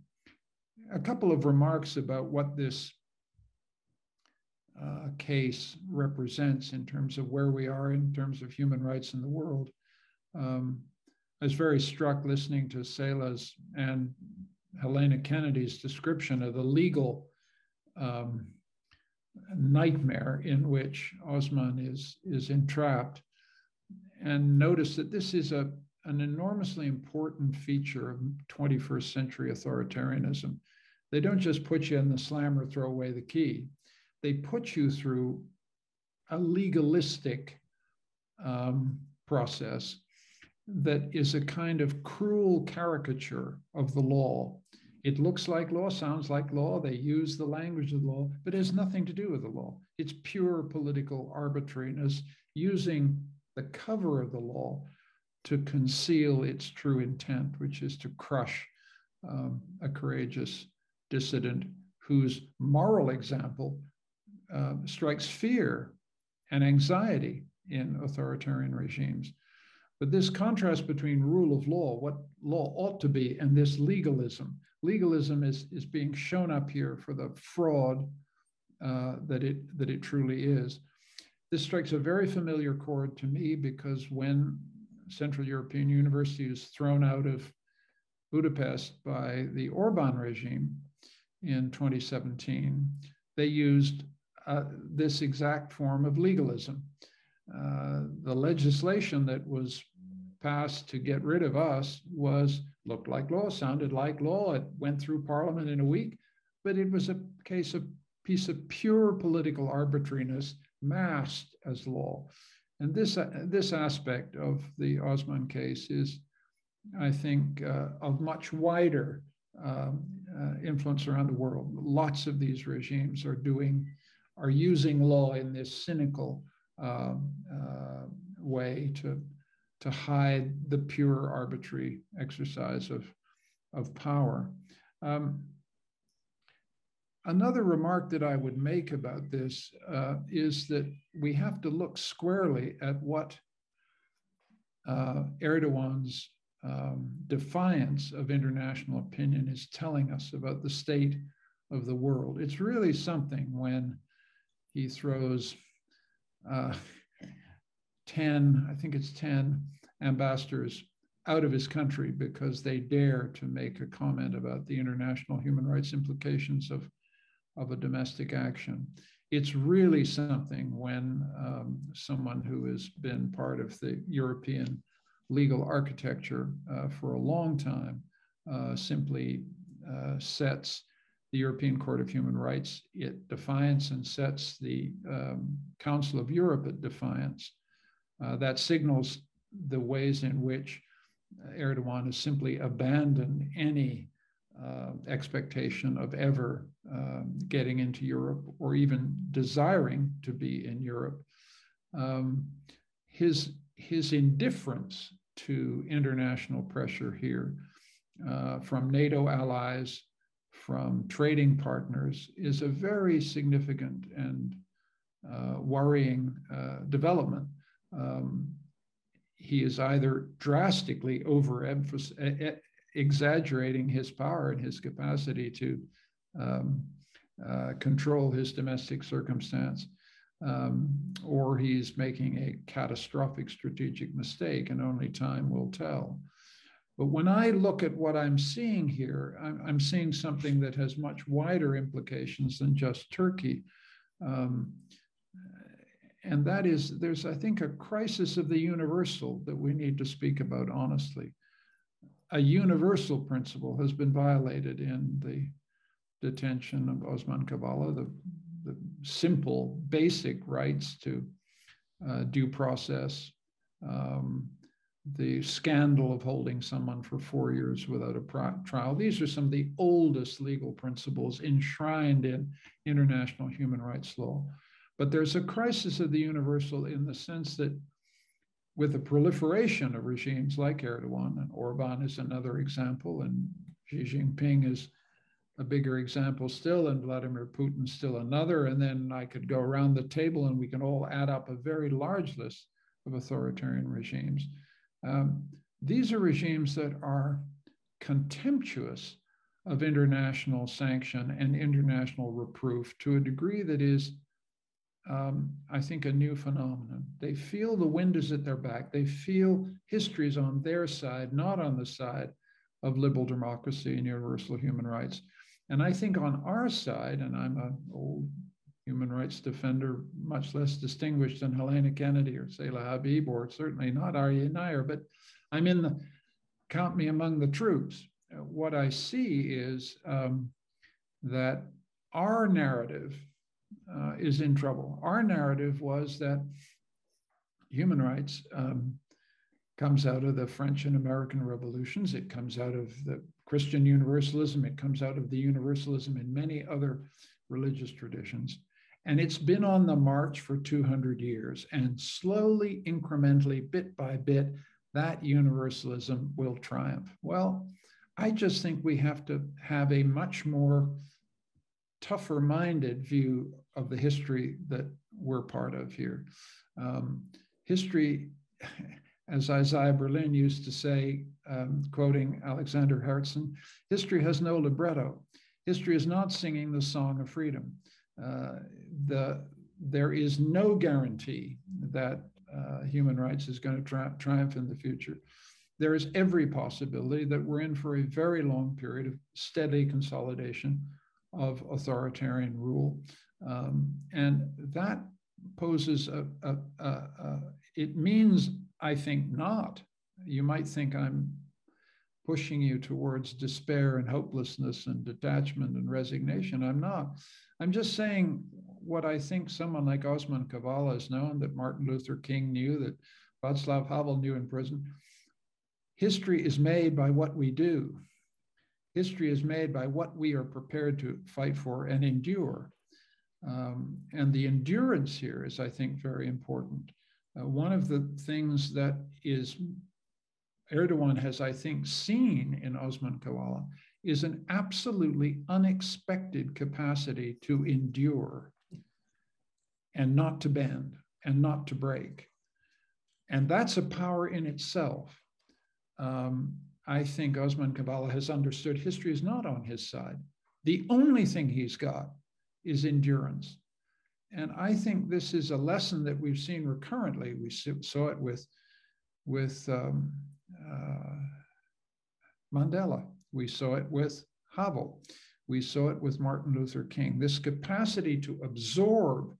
a couple of remarks about what this uh, case represents in terms of where we are in terms of human rights in the world. Um, I was very struck listening to Seyla's and Helena Kennedy's description of the legal um, nightmare in which Osman is, is entrapped. And notice that this is a, an enormously important feature of 21st century authoritarianism. They don't just put you in the slammer, throw away the key. They put you through a legalistic um, process that is a kind of cruel caricature of the law. It looks like law, sounds like law, they use the language of the law, but it has nothing to do with the law. It's pure political arbitrariness using the cover of the law to conceal its true intent, which is to crush um, a courageous dissident whose moral example uh, strikes fear and anxiety in authoritarian regimes. But this contrast between rule of law, what law ought to be, and this legalism, legalism is, is being shown up here for the fraud uh, that, it, that it truly is. This strikes a very familiar chord to me because when Central European University was thrown out of Budapest by the Orban regime in 2017, they used uh, this exact form of legalism. Uh, the legislation that was passed to get rid of us was looked like law, sounded like law. It went through Parliament in a week, but it was a case of piece of pure political arbitrariness masked as law. And this, uh, this aspect of the Osman case is, I think, uh, of much wider um, uh, influence around the world. Lots of these regimes are doing, are using law in this cynical um, uh, way to to hide the pure arbitrary exercise of, of power. Um, another remark that I would make about this uh, is that we have to look squarely at what uh, Erdogan's um, defiance of international opinion is telling us about the state of the world. It's really something when he throws uh, 10, I think it's 10 ambassadors out of his country because they dare to make a comment about the international human rights implications of, of a domestic action. It's really something when um, someone who has been part of the European legal architecture uh, for a long time uh, simply uh, sets the European Court of Human Rights at defiance and sets the um, Council of Europe at defiance. Uh, that signals the ways in which Erdogan has simply abandoned any uh, expectation of ever um, getting into Europe or even desiring to be in Europe. Um, his, his indifference to international pressure here uh, from NATO allies, from trading partners, is a very significant and uh, worrying uh, development. Um, he is either drastically over exaggerating his power and his capacity to um, uh, control his domestic circumstance, um, or he's making a catastrophic strategic mistake, and only time will tell. But when I look at what I'm seeing here, I'm, I'm seeing something that has much wider implications than just Turkey. Um, and that is there's, I think, a crisis of the universal that we need to speak about honestly. A universal principle has been violated in the detention of Osman Kavala, the, the simple, basic rights to uh, due process, um, the scandal of holding someone for four years without a trial. These are some of the oldest legal principles enshrined in international human rights law. But there's a crisis of the universal in the sense that with the proliferation of regimes like Erdogan, and Orban is another example, and Xi Jinping is a bigger example still, and Vladimir Putin still another. And then I could go around the table and we can all add up a very large list of authoritarian regimes. Um, these are regimes that are contemptuous of international sanction and international reproof to a degree that is, um, I think, a new phenomenon. They feel the wind is at their back. They feel history is on their side, not on the side of liberal democracy and universal human rights. And I think on our side, and I'm an old human rights defender, much less distinguished than Helena Kennedy or Seyla Habib, or certainly not Aryeh Neier, but I'm in the, count me among the troops. What I see is um, that our narrative uh, is in trouble. Our narrative was that human rights um, comes out of the French and American revolutions. It comes out of the Christian universalism. It comes out of the universalism in many other religious traditions. And it's been on the march for 200 years. And slowly, incrementally, bit by bit, that universalism will triumph. Well, I just think we have to have a much more tougher minded view of the history that we're part of here. Um, history, as Isaiah Berlin used to say, um, quoting Alexander Herzen, history has no libretto. History is not singing the song of freedom. Uh, the, there is no guarantee that uh, human rights is going to tri- triumph in the future. There is every possibility that we're in for a very long period of steady consolidation of authoritarian rule. Um, and that poses a, a, a, a, it means, I think, not. You might think I'm pushing you towards despair and hopelessness and detachment and resignation. I'm not. I'm just saying what I think someone like Osman Kavala has known, that Martin Luther King knew, that Václav Havel knew in prison. History is made by what we do. History is made by what we are prepared to fight for and endure. Um, and the endurance here is, I think, very important. Uh, one of the things that is Erdogan has, I think, seen in Osman Kavala is an absolutely unexpected capacity to endure and not to bend and not to break. And that's a power in itself. Um, I think Osman Kavala has understood history is not on his side. The only thing he's got is endurance. And I think this is a lesson that we've seen recurrently. We saw it with, with um, uh, Mandela. We saw it with Havel. We saw it with Martin Luther King. This capacity to absorb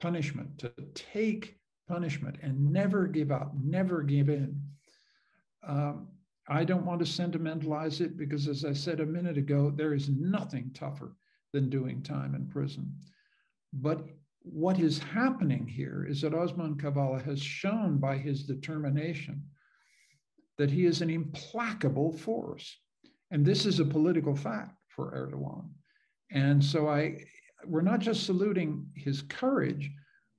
punishment, to take punishment and never give up, never give in. Um, I don't want to sentimentalize it because, as I said a minute ago, there is nothing tougher than doing time in prison. But what is happening here is that Osman Kavala has shown by his determination that he is an implacable force. And this is a political fact for Erdogan. And so I, we're not just saluting his courage,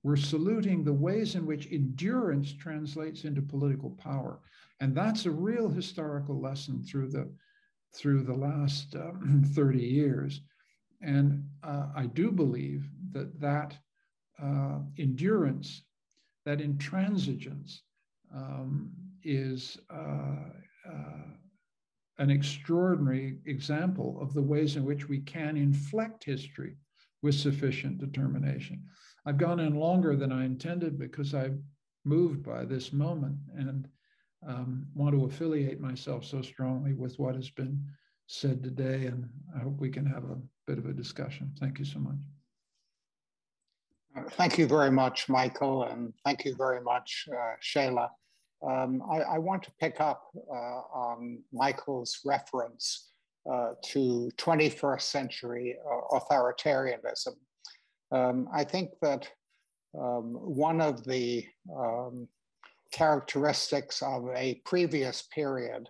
we're saluting the ways in which endurance translates into political power. And that's a real historical lesson through the, through the last uh, 30 years. And uh, I do believe that that uh, endurance, that intransigence, um, is uh, uh, an extraordinary example of the ways in which we can inflect history with sufficient determination. I've gone in longer than I intended because I'm moved by this moment and um, want to affiliate myself so strongly with what has been said today. And I hope we can have a bit of a discussion. Thank you so much. thank you very much, Michael, and thank you very much, uh, Shayla. Um, I, I, want to pick up uh, on Michael's reference uh, to 21st century uh, authoritarianism. Um, I think that um, one of the um, characteristics of a previous period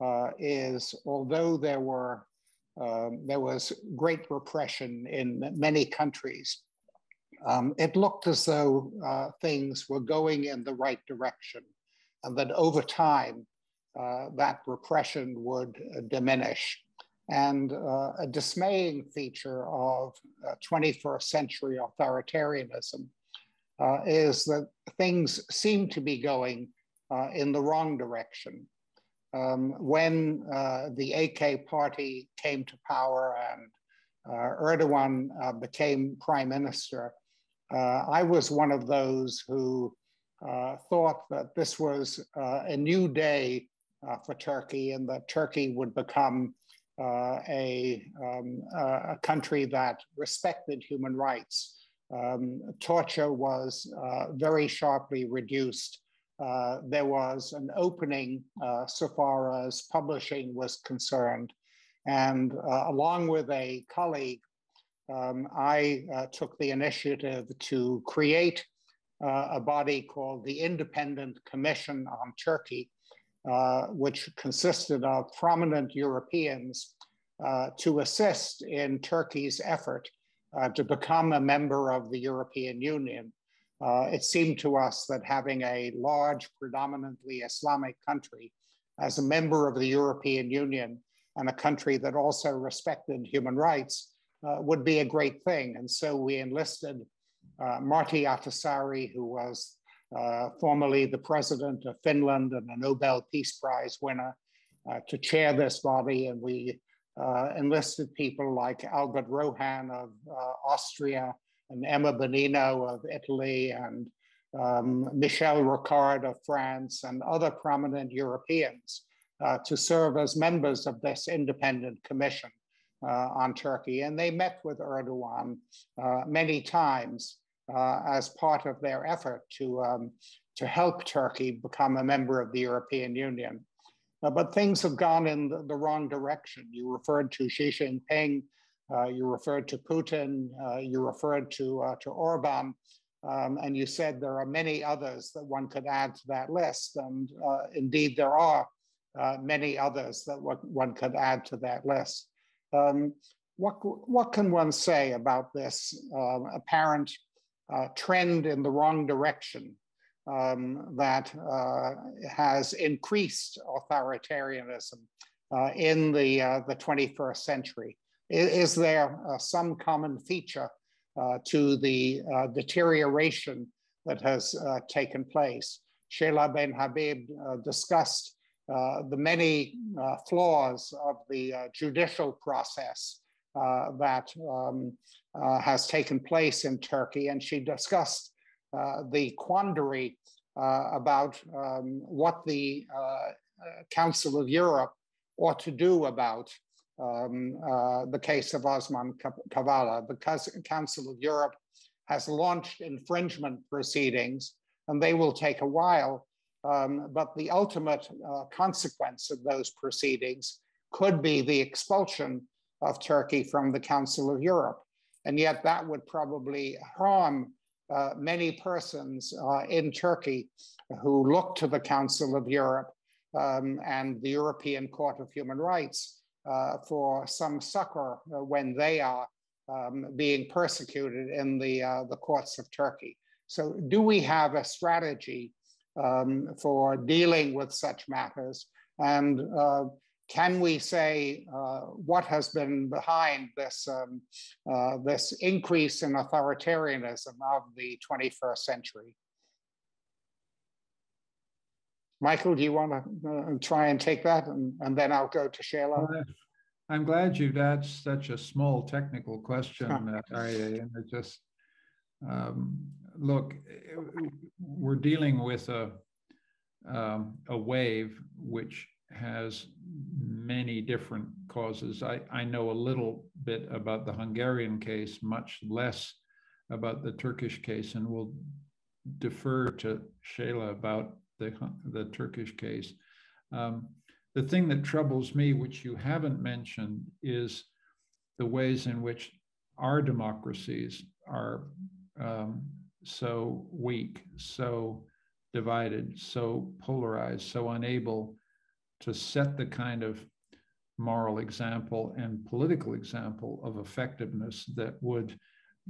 uh, is although there were um, there was great repression in many countries, um, it looked as though uh, things were going in the right direction and that over time uh, that repression would uh, diminish. And uh, a dismaying feature of 21st uh, century authoritarianism uh, is that things seem to be going in the wrong direction. Um, when the AK party came to power and Erdogan became prime minister, I was one of those who uh, thought that this was uh, a new day uh, for Turkey and that Turkey would become uh, a, um, a, country that respected human rights. Um, torture was uh, very sharply reduced. There was an opening so far as publishing was concerned. And along with a colleague, um, I took the initiative to create uh, a body called the Independent Commission on Turkey, uh, which consisted of prominent Europeans uh, to assist in Turkey's effort uh, to become a member of the European Union. Uh, it seemed to us that having a large, predominantly Islamic country as a member of the European Union and a country that also respected human rights uh, would be a great thing. And so we enlisted uh, Martti Ahtisaari, who was uh, formerly the president of Finland and a Nobel Peace Prize winner, uh, to chair this body. And we enlisted people like Albert Rohan of Austria and Emma Bonino of Italy and um, Michel Rocard of France and other prominent Europeans uh, to serve as members of this independent commission uh, on Turkey. And they met with Erdogan uh, many times uh, as part of their effort to, um, to help Turkey become a member of the European Union. Uh, but things have gone in the, the, wrong direction. You referred to Xi Jinping, you referred to Putin, uh, you referred to, uh, to Orban, um, and you said there are many others that one could add to that list. And uh, indeed, there are many others that one could add to that list. Um, what, what can one say about this um, apparent uh, trend in the wrong direction um, that uh, has increased authoritarianism uh, in the, uh, the 21st century? Is, there uh, some common feature uh, to the deterioration that has taken place? Shayla Benhabib discussed the many flaws of the judicial process that um, uh, has taken place in Turkey, and she discussed uh, the quandary uh, about um, what the uh, uh, Council of Europe ought to do about um, uh, the case of Osman Kavala. The Council of Europe has launched infringement proceedings, and they will take a while. Um, but the ultimate consequence of those proceedings could be the expulsion of Turkey from the Council of Europe. And yet that would probably harm uh, many persons uh, in Turkey who look to the Council of Europe um, and the European Court of Human Rights uh, for some succor uh, when they are um, being persecuted in the, uh, the courts of Turkey. So do we have a strategy um, for dealing with such matters? And uh, can we say uh, what has been behind this, um, uh, this increase in authoritarianism of the 21st century? Michael, do you want to uh, try and take that? And, and then I'll go to Shayla. I'm glad you've asked such a small technical question, uh, Aryeh, and it just, um, look, we're dealing with a, um, a wave which has many different causes. I, I know a little bit about the Hungarian case, much less about the Turkish case, and we'll defer to Shayla about the, the Turkish case. Um, the thing that troubles me, which you haven't mentioned, is the ways in which our democracies are um, so weak, so divided, so polarized, so unable to set the kind of moral example and political example of effectiveness that would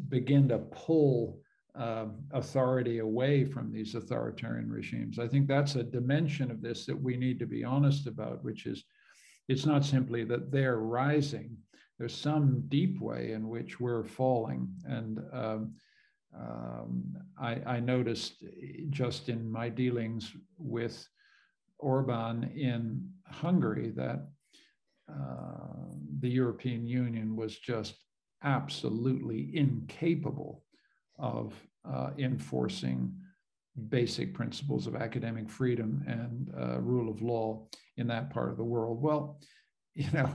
begin to pull uh, authority away from these authoritarian regimes. I think that's a dimension of this that we need to be honest about, which is it's not simply that they're rising, there's some deep way in which we're falling. And um, um, I, I, noticed just in my dealings with Orban in Hungary that uh, the European Union was just absolutely incapable of uh, enforcing basic principles of academic freedom and uh, rule of law in that part of the world. Well, you know,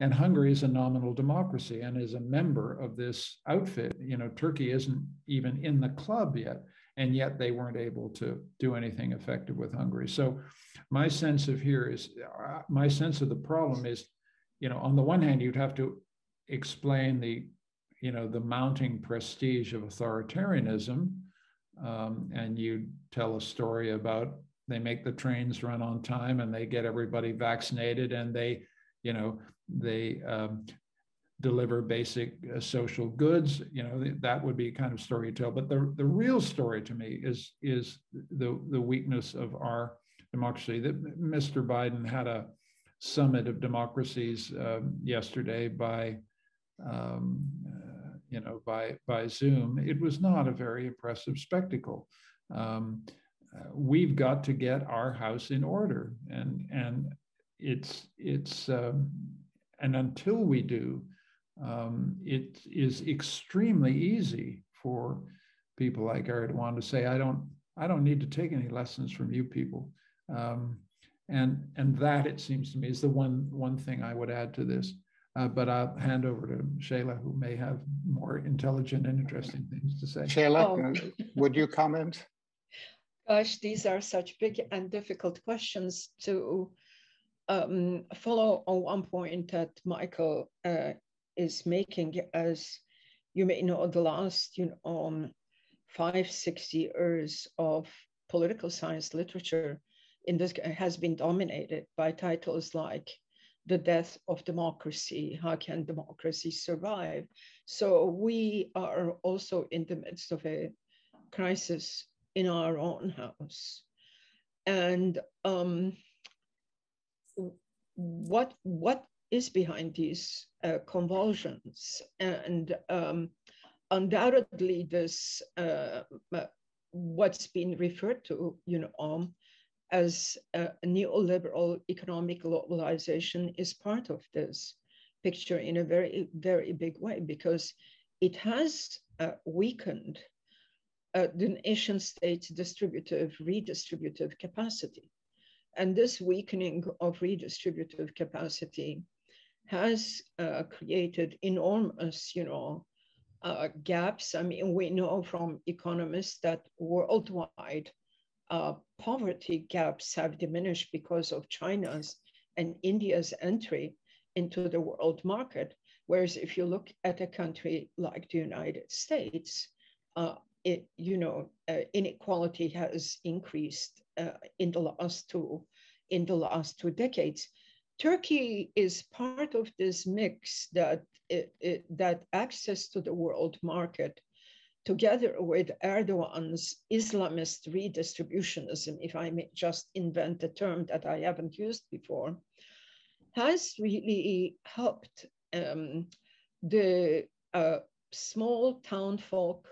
and Hungary is a nominal democracy and is a member of this outfit. You know, Turkey isn't even in the club yet, and yet they weren't able to do anything effective with Hungary. So, my sense of here is uh, my sense of the problem is, you know, on the one hand, you'd have to explain the you know, the mounting prestige of authoritarianism. Um, and you tell a story about they make the trains run on time and they get everybody vaccinated and they, you know, they um, deliver basic uh, social goods. You know, that would be kind of story to tell. But the, the real story to me is, is the, the weakness of our democracy. That Mr. Biden had a summit of democracies um, yesterday by um, you know, by, by Zoom, it was not a very impressive spectacle. Um, uh, we've got to get our house in order, and and it's it's um, and until we do, um, it is extremely easy for people like Erdogan to say, I don't I don't need to take any lessons from you people. Um, and and that it seems to me is the one one thing I would add to this. Uh, but I'll hand over to Shayla, who may have more intelligent and interesting things to say. Shayla, oh. Uh, would you comment? Gosh, these are such big and difficult questions to um, follow on one point that Michael uh, is making. As you may know, the last you know, um, five, six years of political science literature in this has been dominated by titles like the death of democracy. How can democracy survive? So we are also in the midst of a crisis in our own house. And um, what, what is behind these uh, convulsions? And um, undoubtedly this, uh, what's been referred to, you know, um, as a neoliberal economic globalization is part of this picture in a very, very big way because it has uh, weakened uh, the nation state's distributive, redistributive capacity. And this weakening of redistributive capacity has uh, created enormous, you know, uh, gaps. I mean, we know from economists that worldwide uh, poverty gaps have diminished because of China's and India's entry into the world market. Whereas if you look at a country like the United States, uh, it, you know, uh, inequality has increased uh, in the last two in the last two decades. Turkey is part of this mix that it, it, that access to the world market together with Erdogan's Islamist redistributionism, if I may just invent a term that I haven't used before, has really helped um, the uh, small town folk,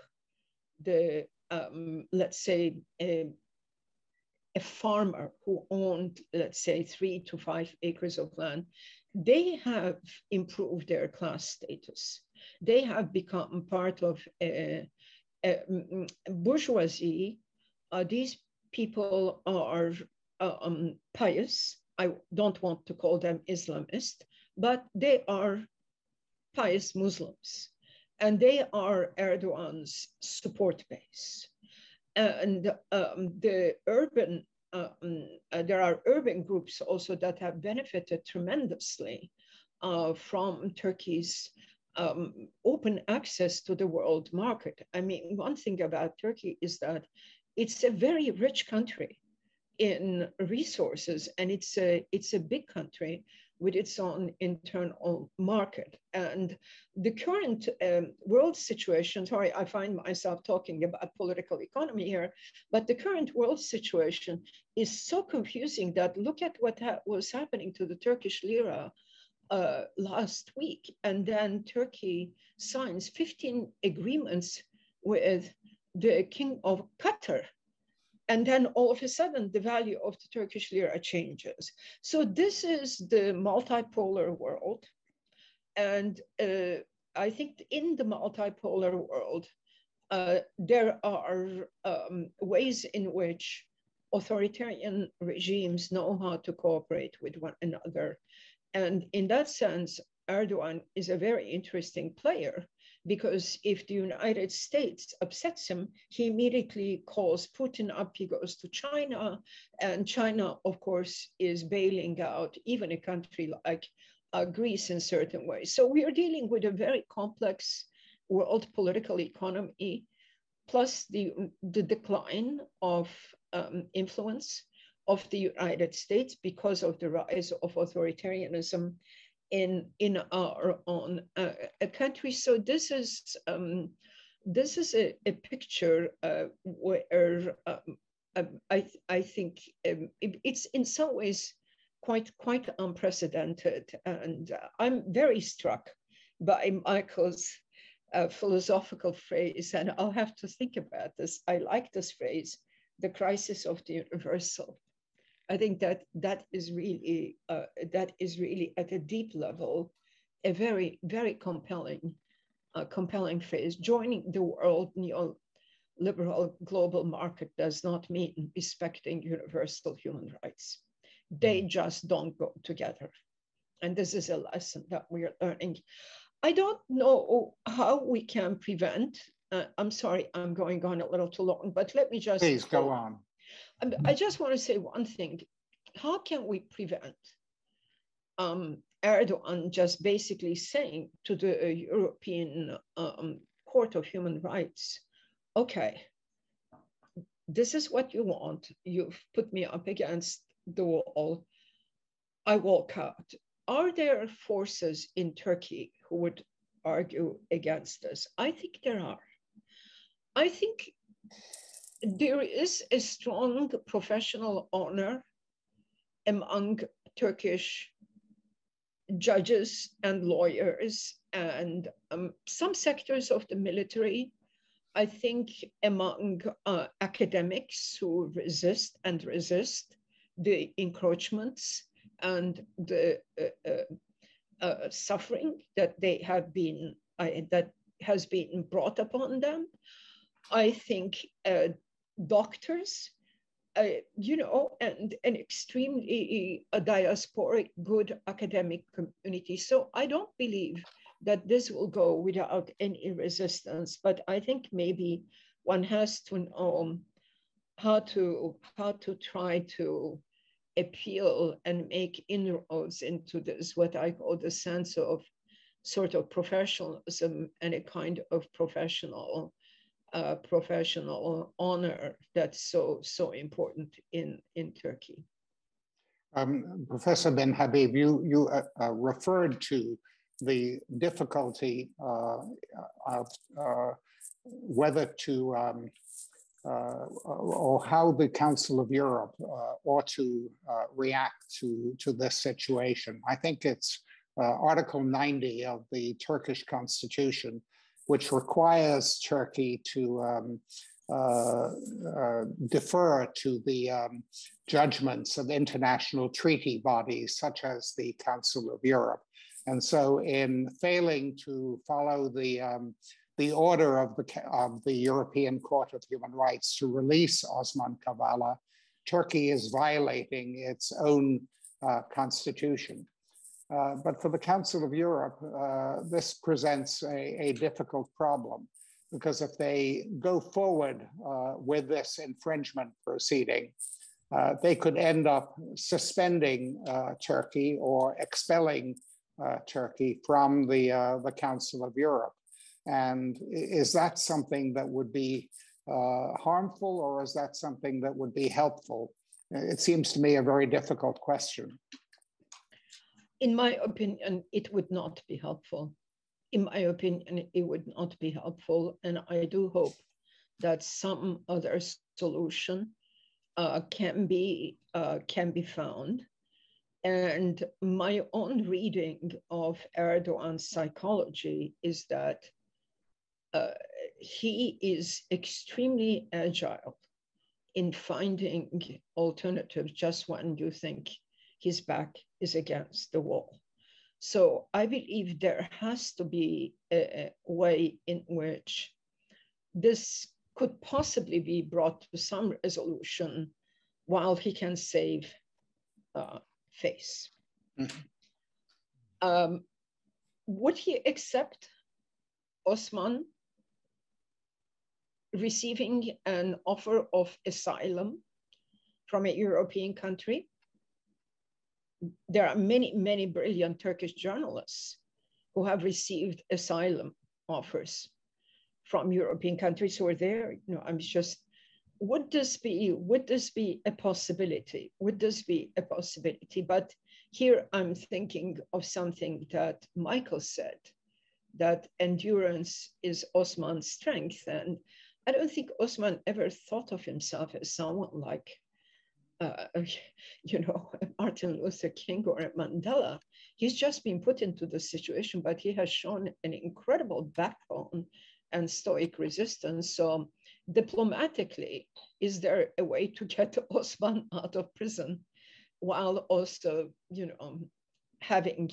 the, um, let's say, a, a farmer who owned, let's say, three to five acres of land, they have improved their class status. They have become part of a, bourgeoisie, uh, these people are uh, um, pious. I don't want to call them Islamist, but they are pious Muslims. and they are Erdogan's support base. And um, the urban, um, uh, there are urban groups also that have benefited tremendously uh, from Turkey's um, open access to the world market. I mean, one thing about Turkey is that it's a very rich country in resources and it's a, it's a big country with its own internal market. And the current um, world situation, sorry, I find myself talking about political economy here, but the current world situation is so confusing that look at what ha was happening to the Turkish lira uh, last week. And then Turkey signs 15 agreements with the king of Qatar and then all of a sudden the value of the Turkish lira changes. So this is the multipolar world. And uh, I think in the multipolar world, uh, there are um, ways in which authoritarian regimes know how to cooperate with one another. And in that sense, Erdogan is a very interesting player because if the United States upsets him, he immediately calls Putin up, he goes to China, and China, of course, is bailing out even a country like uh, Greece in certain ways. So we are dealing with a very complex world political economy, plus the, the decline of um, influence of the United States because of the rise of authoritarianism in in our own uh, country. So this is um, this is a, a picture uh, where um, um I I think um, it, it's in some ways quite quite unprecedented, and uh, I'm very struck by Michael's. Uh, philosophical phrase, and I'll have to think about this. I like this phrase, the crisis of the universal. I think that that is really uh, that is really at a deep level a very very compelling uh, compelling phase. Joining the world neoliberal global market does not mean respecting universal human rights. They mm. just don't go together, and this is a lesson that we are learning. I don't know how we can prevent. Uh, I'm sorry, I'm going on a little too long, but let me just please go on. I just want to say one thing. How can we prevent um, Erdogan just basically saying to the uh, European um, Court of Human Rights, okay, this is what you want. You've put me up against the wall. I walk out. Are there forces in Turkey who would argue against this? I think there are. I think there is a strong professional honor among Turkish judges and lawyers and um, some sectors of the military. I think among uh, academics who resist and resist the encroachments and the uh, uh, uh suffering that they have been that has been brought upon them. I think uh, doctors, uh, you know, and an extremely a diasporic good academic community. So I don't believe that this will go without any resistance, but I think maybe one has to know how to how to try to appeal and make inroads into this what I call the sense of sort of professionalism and a kind of professional uh, professional honor that's so so important in in Turkey. Um, Professor Benhabib, you you uh, uh, referred to the difficulty uh, of uh, whether to um, uh, or how the Council of Europe ought to react to to this situation. I think it's Article 90 of the Turkish Constitution which requires Turkey to um, uh, uh, defer to the um, judgments of international treaty bodies such as the Council of Europe. And so, in failing to follow the um, the order of the of the European Court of Human Rights to release Osman Kavala, Turkey is violating its own uh, constitution. Uh, but for the Council of Europe, uh, this presents a, a, difficult problem because if they go forward uh, with this infringement proceeding, uh, they could end up suspending uh, Turkey or expelling Turkey from the, the Council of Europe. And is that something that would be harmful or is that something that would be helpful? It seems to me a very difficult question in my opinion, it would not be helpful. In my opinion, it would not be helpful. And I do hope that some other solution uh, can be uh, can be found. And my own reading of Erdogan's psychology is that uh, he is extremely agile in finding alternatives just when you think his back is against the wall. So I believe there has to be a, a way in which this could possibly be brought to some resolution while he can save uh, face. Mm-hmm. Um, would he accept Osman receiving an offer of asylum from a European country? There are many, many brilliant Turkish journalists who have received asylum offers from European countries who are there. You know, I'm just, would this be, would this be a possibility? Would this be a possibility? But here I'm thinking of something that Michael said, that endurance is Osman's strength. And I don't think Osman ever thought of himself as someone like uh, you know, Martin Luther King or Mandela. He's just been put into the situation, but he has shown an incredible backbone and stoic resistance. So, diplomatically, is there a way to get Osman out of prison while also, you know, having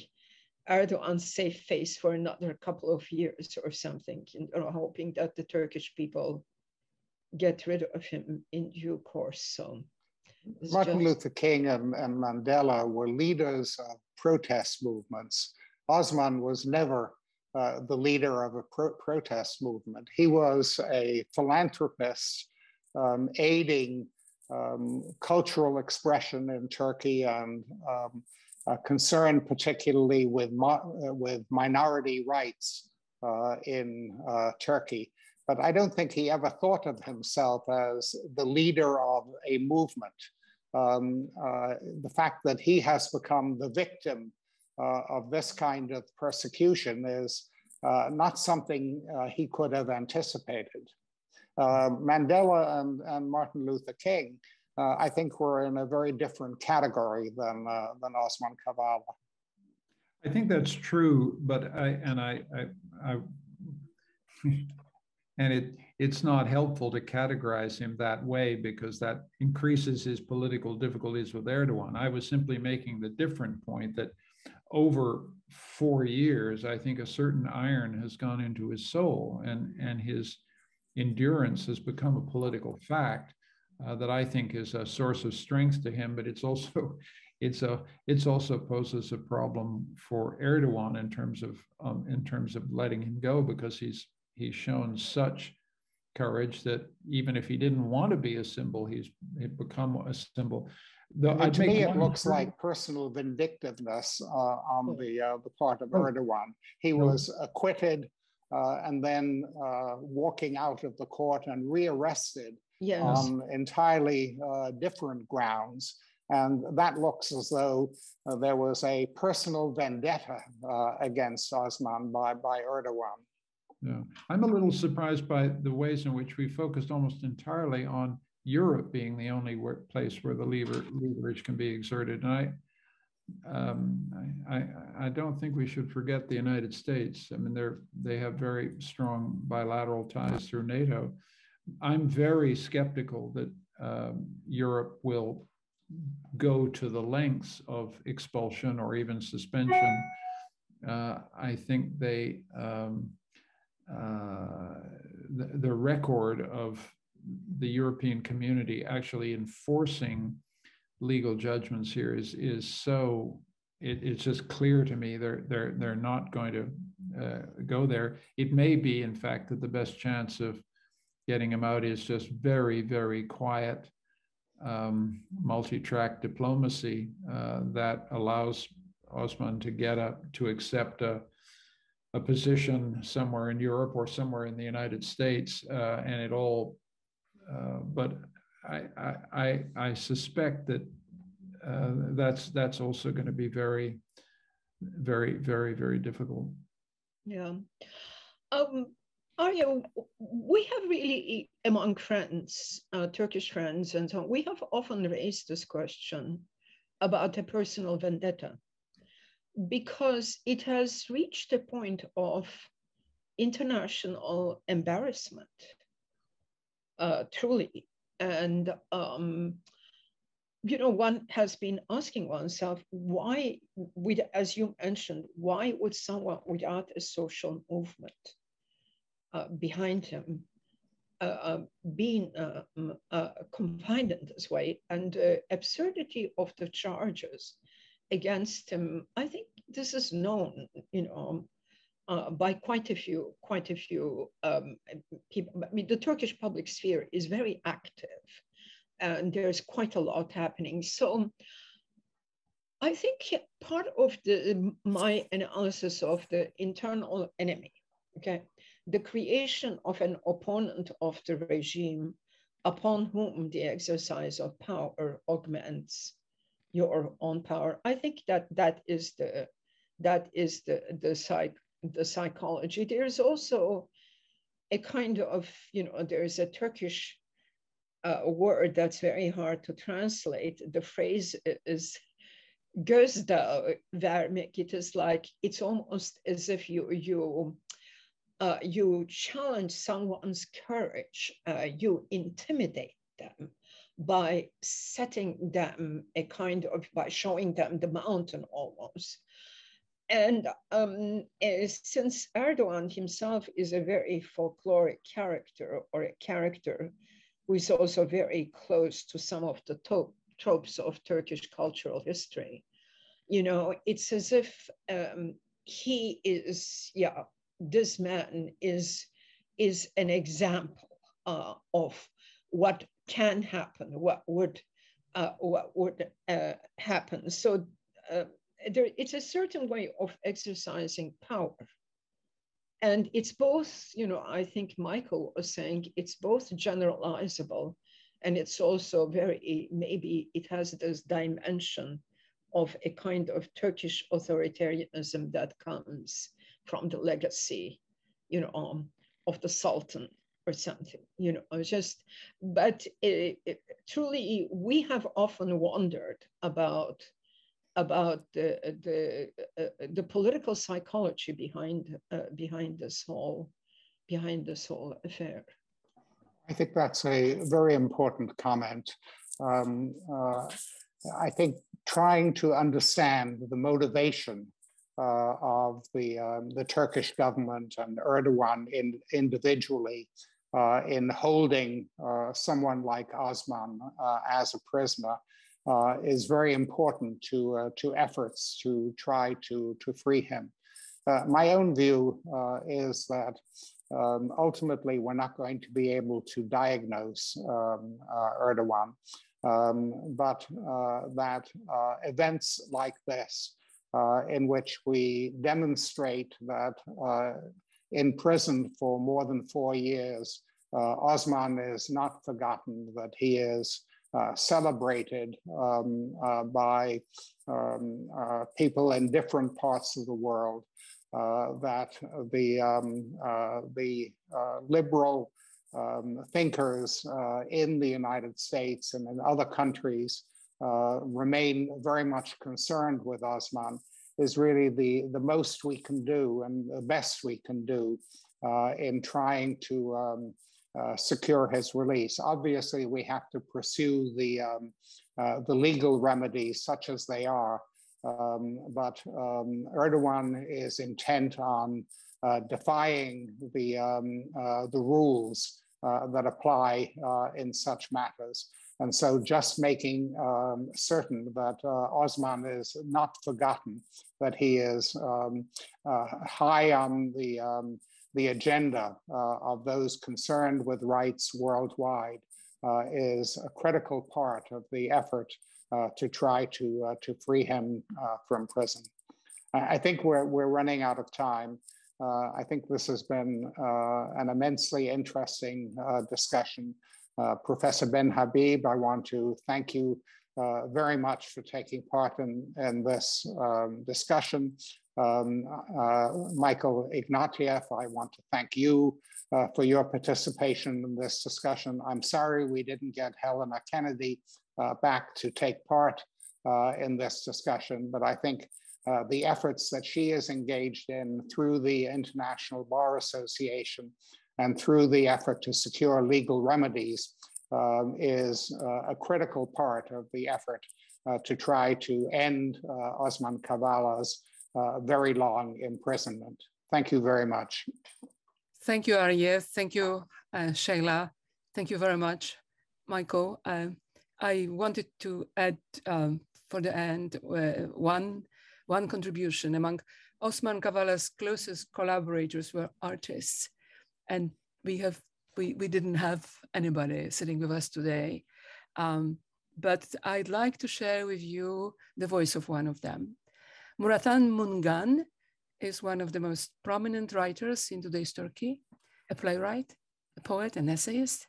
Erdogan safe face for another couple of years or something, you know, hoping that the Turkish people get rid of him in due course. So Martin just... Luther King and, and, Mandela were leaders of protest movements. Osman was never uh, the leader of a pro protest movement. He was a philanthropist um, aiding um, cultural expression in Turkey and um, concerned particularly with, uh, with minority rights uh, in uh, Turkey but I don't think he ever thought of himself as the leader of a movement. Um, uh, the fact that he has become the victim uh, of this kind of persecution is uh, not something uh, he could have anticipated. Uh, Mandela and, and, Martin Luther King, uh, I think, were in a very different category than, than Osman Kavala. I think that's true, but I and I, I, I and it it's not helpful to categorize him that way because that increases his political difficulties with Erdogan. I was simply making the different point that over four years, I think a certain iron has gone into his soul, and and his endurance has become a political fact uh, that I think is a source of strength to him. But it's also it's a it's also poses a problem for Erdogan in terms of um, in terms of letting him go because he's he's shown such courage that even if he didn't want to be a symbol, he's become a symbol. The, to me, it looks like personal vindictiveness uh, on the uh, the part of oh. Erdogan. He was acquitted uh, and then uh, walking out of the court and rearrested yes. on entirely uh, different grounds. And that looks as though uh, there was a personal vendetta against Osman by, by Erdogan. Yeah, I'm a little surprised by the ways in which we focused almost entirely on Europe being the only place where the lever, leverage can be exerted. And I, um, I, I, don't think we should forget the United States. I mean, they're they have very strong bilateral ties through NATO. I'm very skeptical that um, Europe will go to the lengths of expulsion or even suspension. Uh, I think they um, the, the record of the European community actually enforcing legal judgments here is is so it, it's just clear to me they're they're they're not going to uh, go there. It may be, in fact, that the best chance of getting him out is just very very quiet um, multi-track diplomacy uh, that allows Osman to get up to accept a a position somewhere in Europe or somewhere in the United States, uh, and it all. Uh, but I, I, I suspect that uh, that's that's also going to be very, very, very, very difficult. Yeah. Um, Aryeh, we have really, among friends, uh, Turkish friends, and so on, we have often raised this question about a personal vendetta because it has reached a point of international embarrassment, uh, truly. And, um, you know, one has been asking oneself, why, with, as you mentioned, why would someone without a social movement uh, behind him uh, uh being uh, uh, confined in this way and the absurdity of the charges against him. I think this is known, you know, uh, by quite a few, quite a few um, people. I mean, the Turkish public sphere is very active, and there's quite a lot happening. So, I think part of the my analysis of the internal enemy, okay, the creation of an opponent of the regime upon whom the exercise of power augments your own power. I think that that is the that is the the psych the psychology. There's also a kind of you know there's a Turkish uh, word that's very hard to translate. The phrase is gözdağı vermek. It is like it's almost as if you you uh, you challenge someone's courage, uh, you intimidate them by setting them a kind of, by showing them the mountain almost. And um, eh, since Erdogan himself is a very folkloric character or a character who is also very close to some of the top tropes of Turkish cultural history, you know, it's as if um, he is, yeah, this man is, is an example uh, of what can happen, what would uh, what would uh, happen. So uh, there, it's a certain way of exercising power. And it's both, you know, I think Michael was saying it's both generalizable and it's also very, maybe it has this dimension of a kind of Turkish authoritarianism that comes from the legacy, you know, um, of the Sultan or something, you know, just, but it, it, truly, we have often wondered about about the the uh, the political psychology behind uh, behind this whole behind this whole affair. I think that's a very important comment. Um, uh, I think trying to understand the motivation uh, of the um, the Turkish government and Erdogan in, individually uh, in holding uh, someone like Osman uh, as a prisoner uh, is very important to, uh, to efforts to try to, to free him. my own view is that um, ultimately we're not going to be able to diagnose um, Erdogan, um, but that events like this, in which we demonstrate that in prison for more than four years. Uh, Osman is not forgotten, that he is uh, celebrated um, uh, by um, uh, people in different parts of the world, uh, that the, um, uh, the liberal um, thinkers in the United States and in other countries remain very much concerned with Osman is really the, the most we can do and the best we can do uh, in trying to um, uh, secure his release. Obviously, we have to pursue the, um, uh, the legal remedies such as they are, um, but um, Erdogan is intent on uh, defying the, um, uh, the rules uh, that apply in such matters. And so just making um, certain that uh, Osman is not forgotten, that he is um, uh, high on the, um, the agenda uh, of those concerned with rights worldwide uh, is a critical part of the effort uh, to try to, uh, to free him from prison. I think we're, we're running out of time. I think this has been an immensely interesting uh. Professor Benhabib, I want to thank you very much for taking part in, in this um, discussion. Um, Michael Ignatieff, I want to thank you uh, for your participation in this discussion. I'm sorry we didn't get Helena Kennedy uh, back to take part uh, in this discussion, but I think uh, the efforts that she is engaged in through the International Bar Association and through the effort to secure legal remedies um, is uh, a critical part of the effort uh, to try to end uh, Osman Kavala's uh, very long imprisonment. Thank you very much. Thank you, Aryeh. Thank you, Seyla. Thank you very much, Michael. I wanted to add um, for the end one one contribution among Osman Kavala's closest collaborators were artists. And we have we, we didn't have anybody sitting with us today. Um, but I'd like to share with you the voice of one of them. Murathan Mungan is one of the most prominent writers in today's Turkey, a playwright, a poet, an essayist.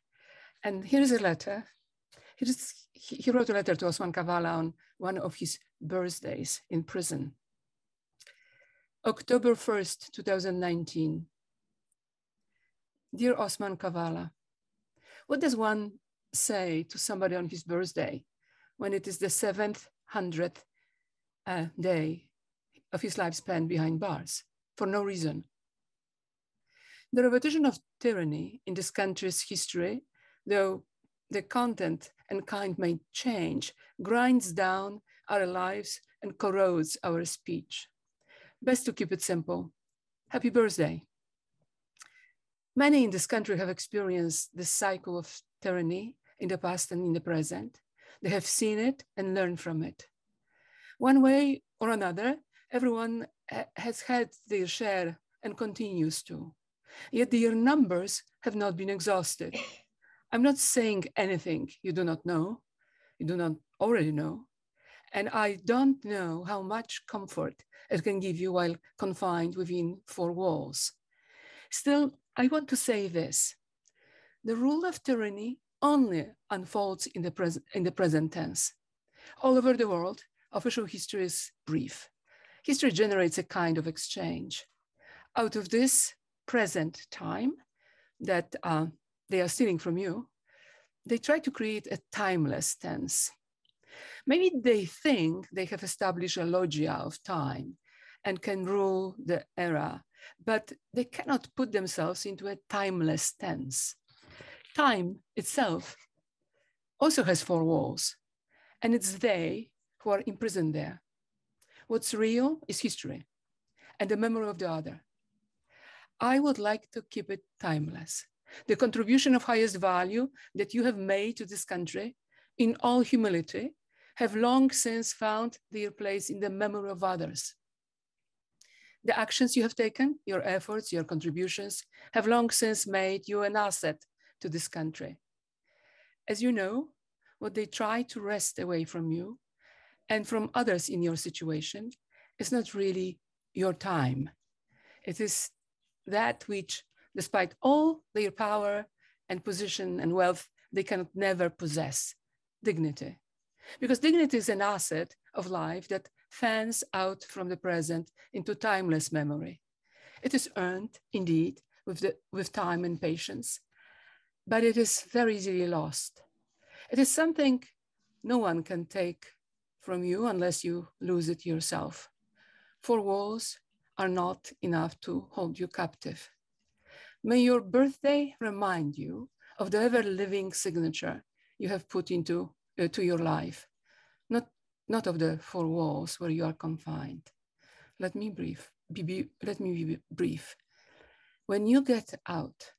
And here is a letter. He, just, he wrote a letter to Osman Kavala on one of his birthdays in prison. October 1st, 2019. Dear Osman Kavala, what does one say to somebody on his birthday when it is the 700th uh, day of his life spent behind bars for no reason? The repetition of tyranny in this country's history, though the content and kind may change, grinds down our lives and corrodes our speech. Best to keep it simple. Happy birthday. Many in this country have experienced this cycle of tyranny in the past and in the present. They have seen it and learned from it. One way or another, everyone has had their share and continues to. Yet their numbers have not been exhausted. I'm not saying anything you do not know, you do not already know, and I don't know how much comfort it can give you while confined within four walls. Still, I want to say this. The rule of tyranny only unfolds in the, pres in the present tense. All over the world, official history is brief. History generates a kind of exchange. Out of this present time that uh, they are stealing from you, they try to create a timeless tense. Maybe they think they have established a logia of time and can rule the era, but they cannot put themselves into a timeless tense. Time itself also has four walls, and it's they who are imprisoned there. What's real is history and the memory of the other. I would like to keep it timeless. The contribution of highest value that you have made to this country in all humility have long since found their place in the memory of others. The actions you have taken, your efforts, your contributions, have long since made you an asset to this country. As you know, what they try to wrest away from you and from others in your situation is not really your time. It is that which, despite all their power and position and wealth, they cannot never possess dignity. Because dignity is an asset of life that fans out from the present into timeless memory. It is earned, indeed, with, the, with time and patience, but it is very easily lost. It is something no one can take from you unless you lose it yourself. Four walls are not enough to hold you captive. May your birthday remind you of the ever living signature you have put into uh, to your life, not of the four walls where you are confined. Let me brief, be, be, let me be brief. When you get out,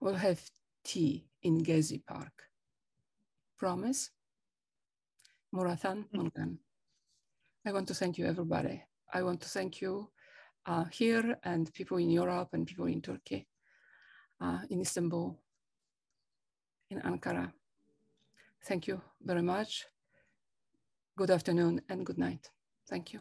we'll have tea in Gezi Park. Promise? Murathan Mungan. I want to thank you, everybody. I want to thank you uh, here and people in Europe and people in Turkey, uh, in Istanbul, in Ankara. Thank you very much. Good afternoon and good night. Thank you.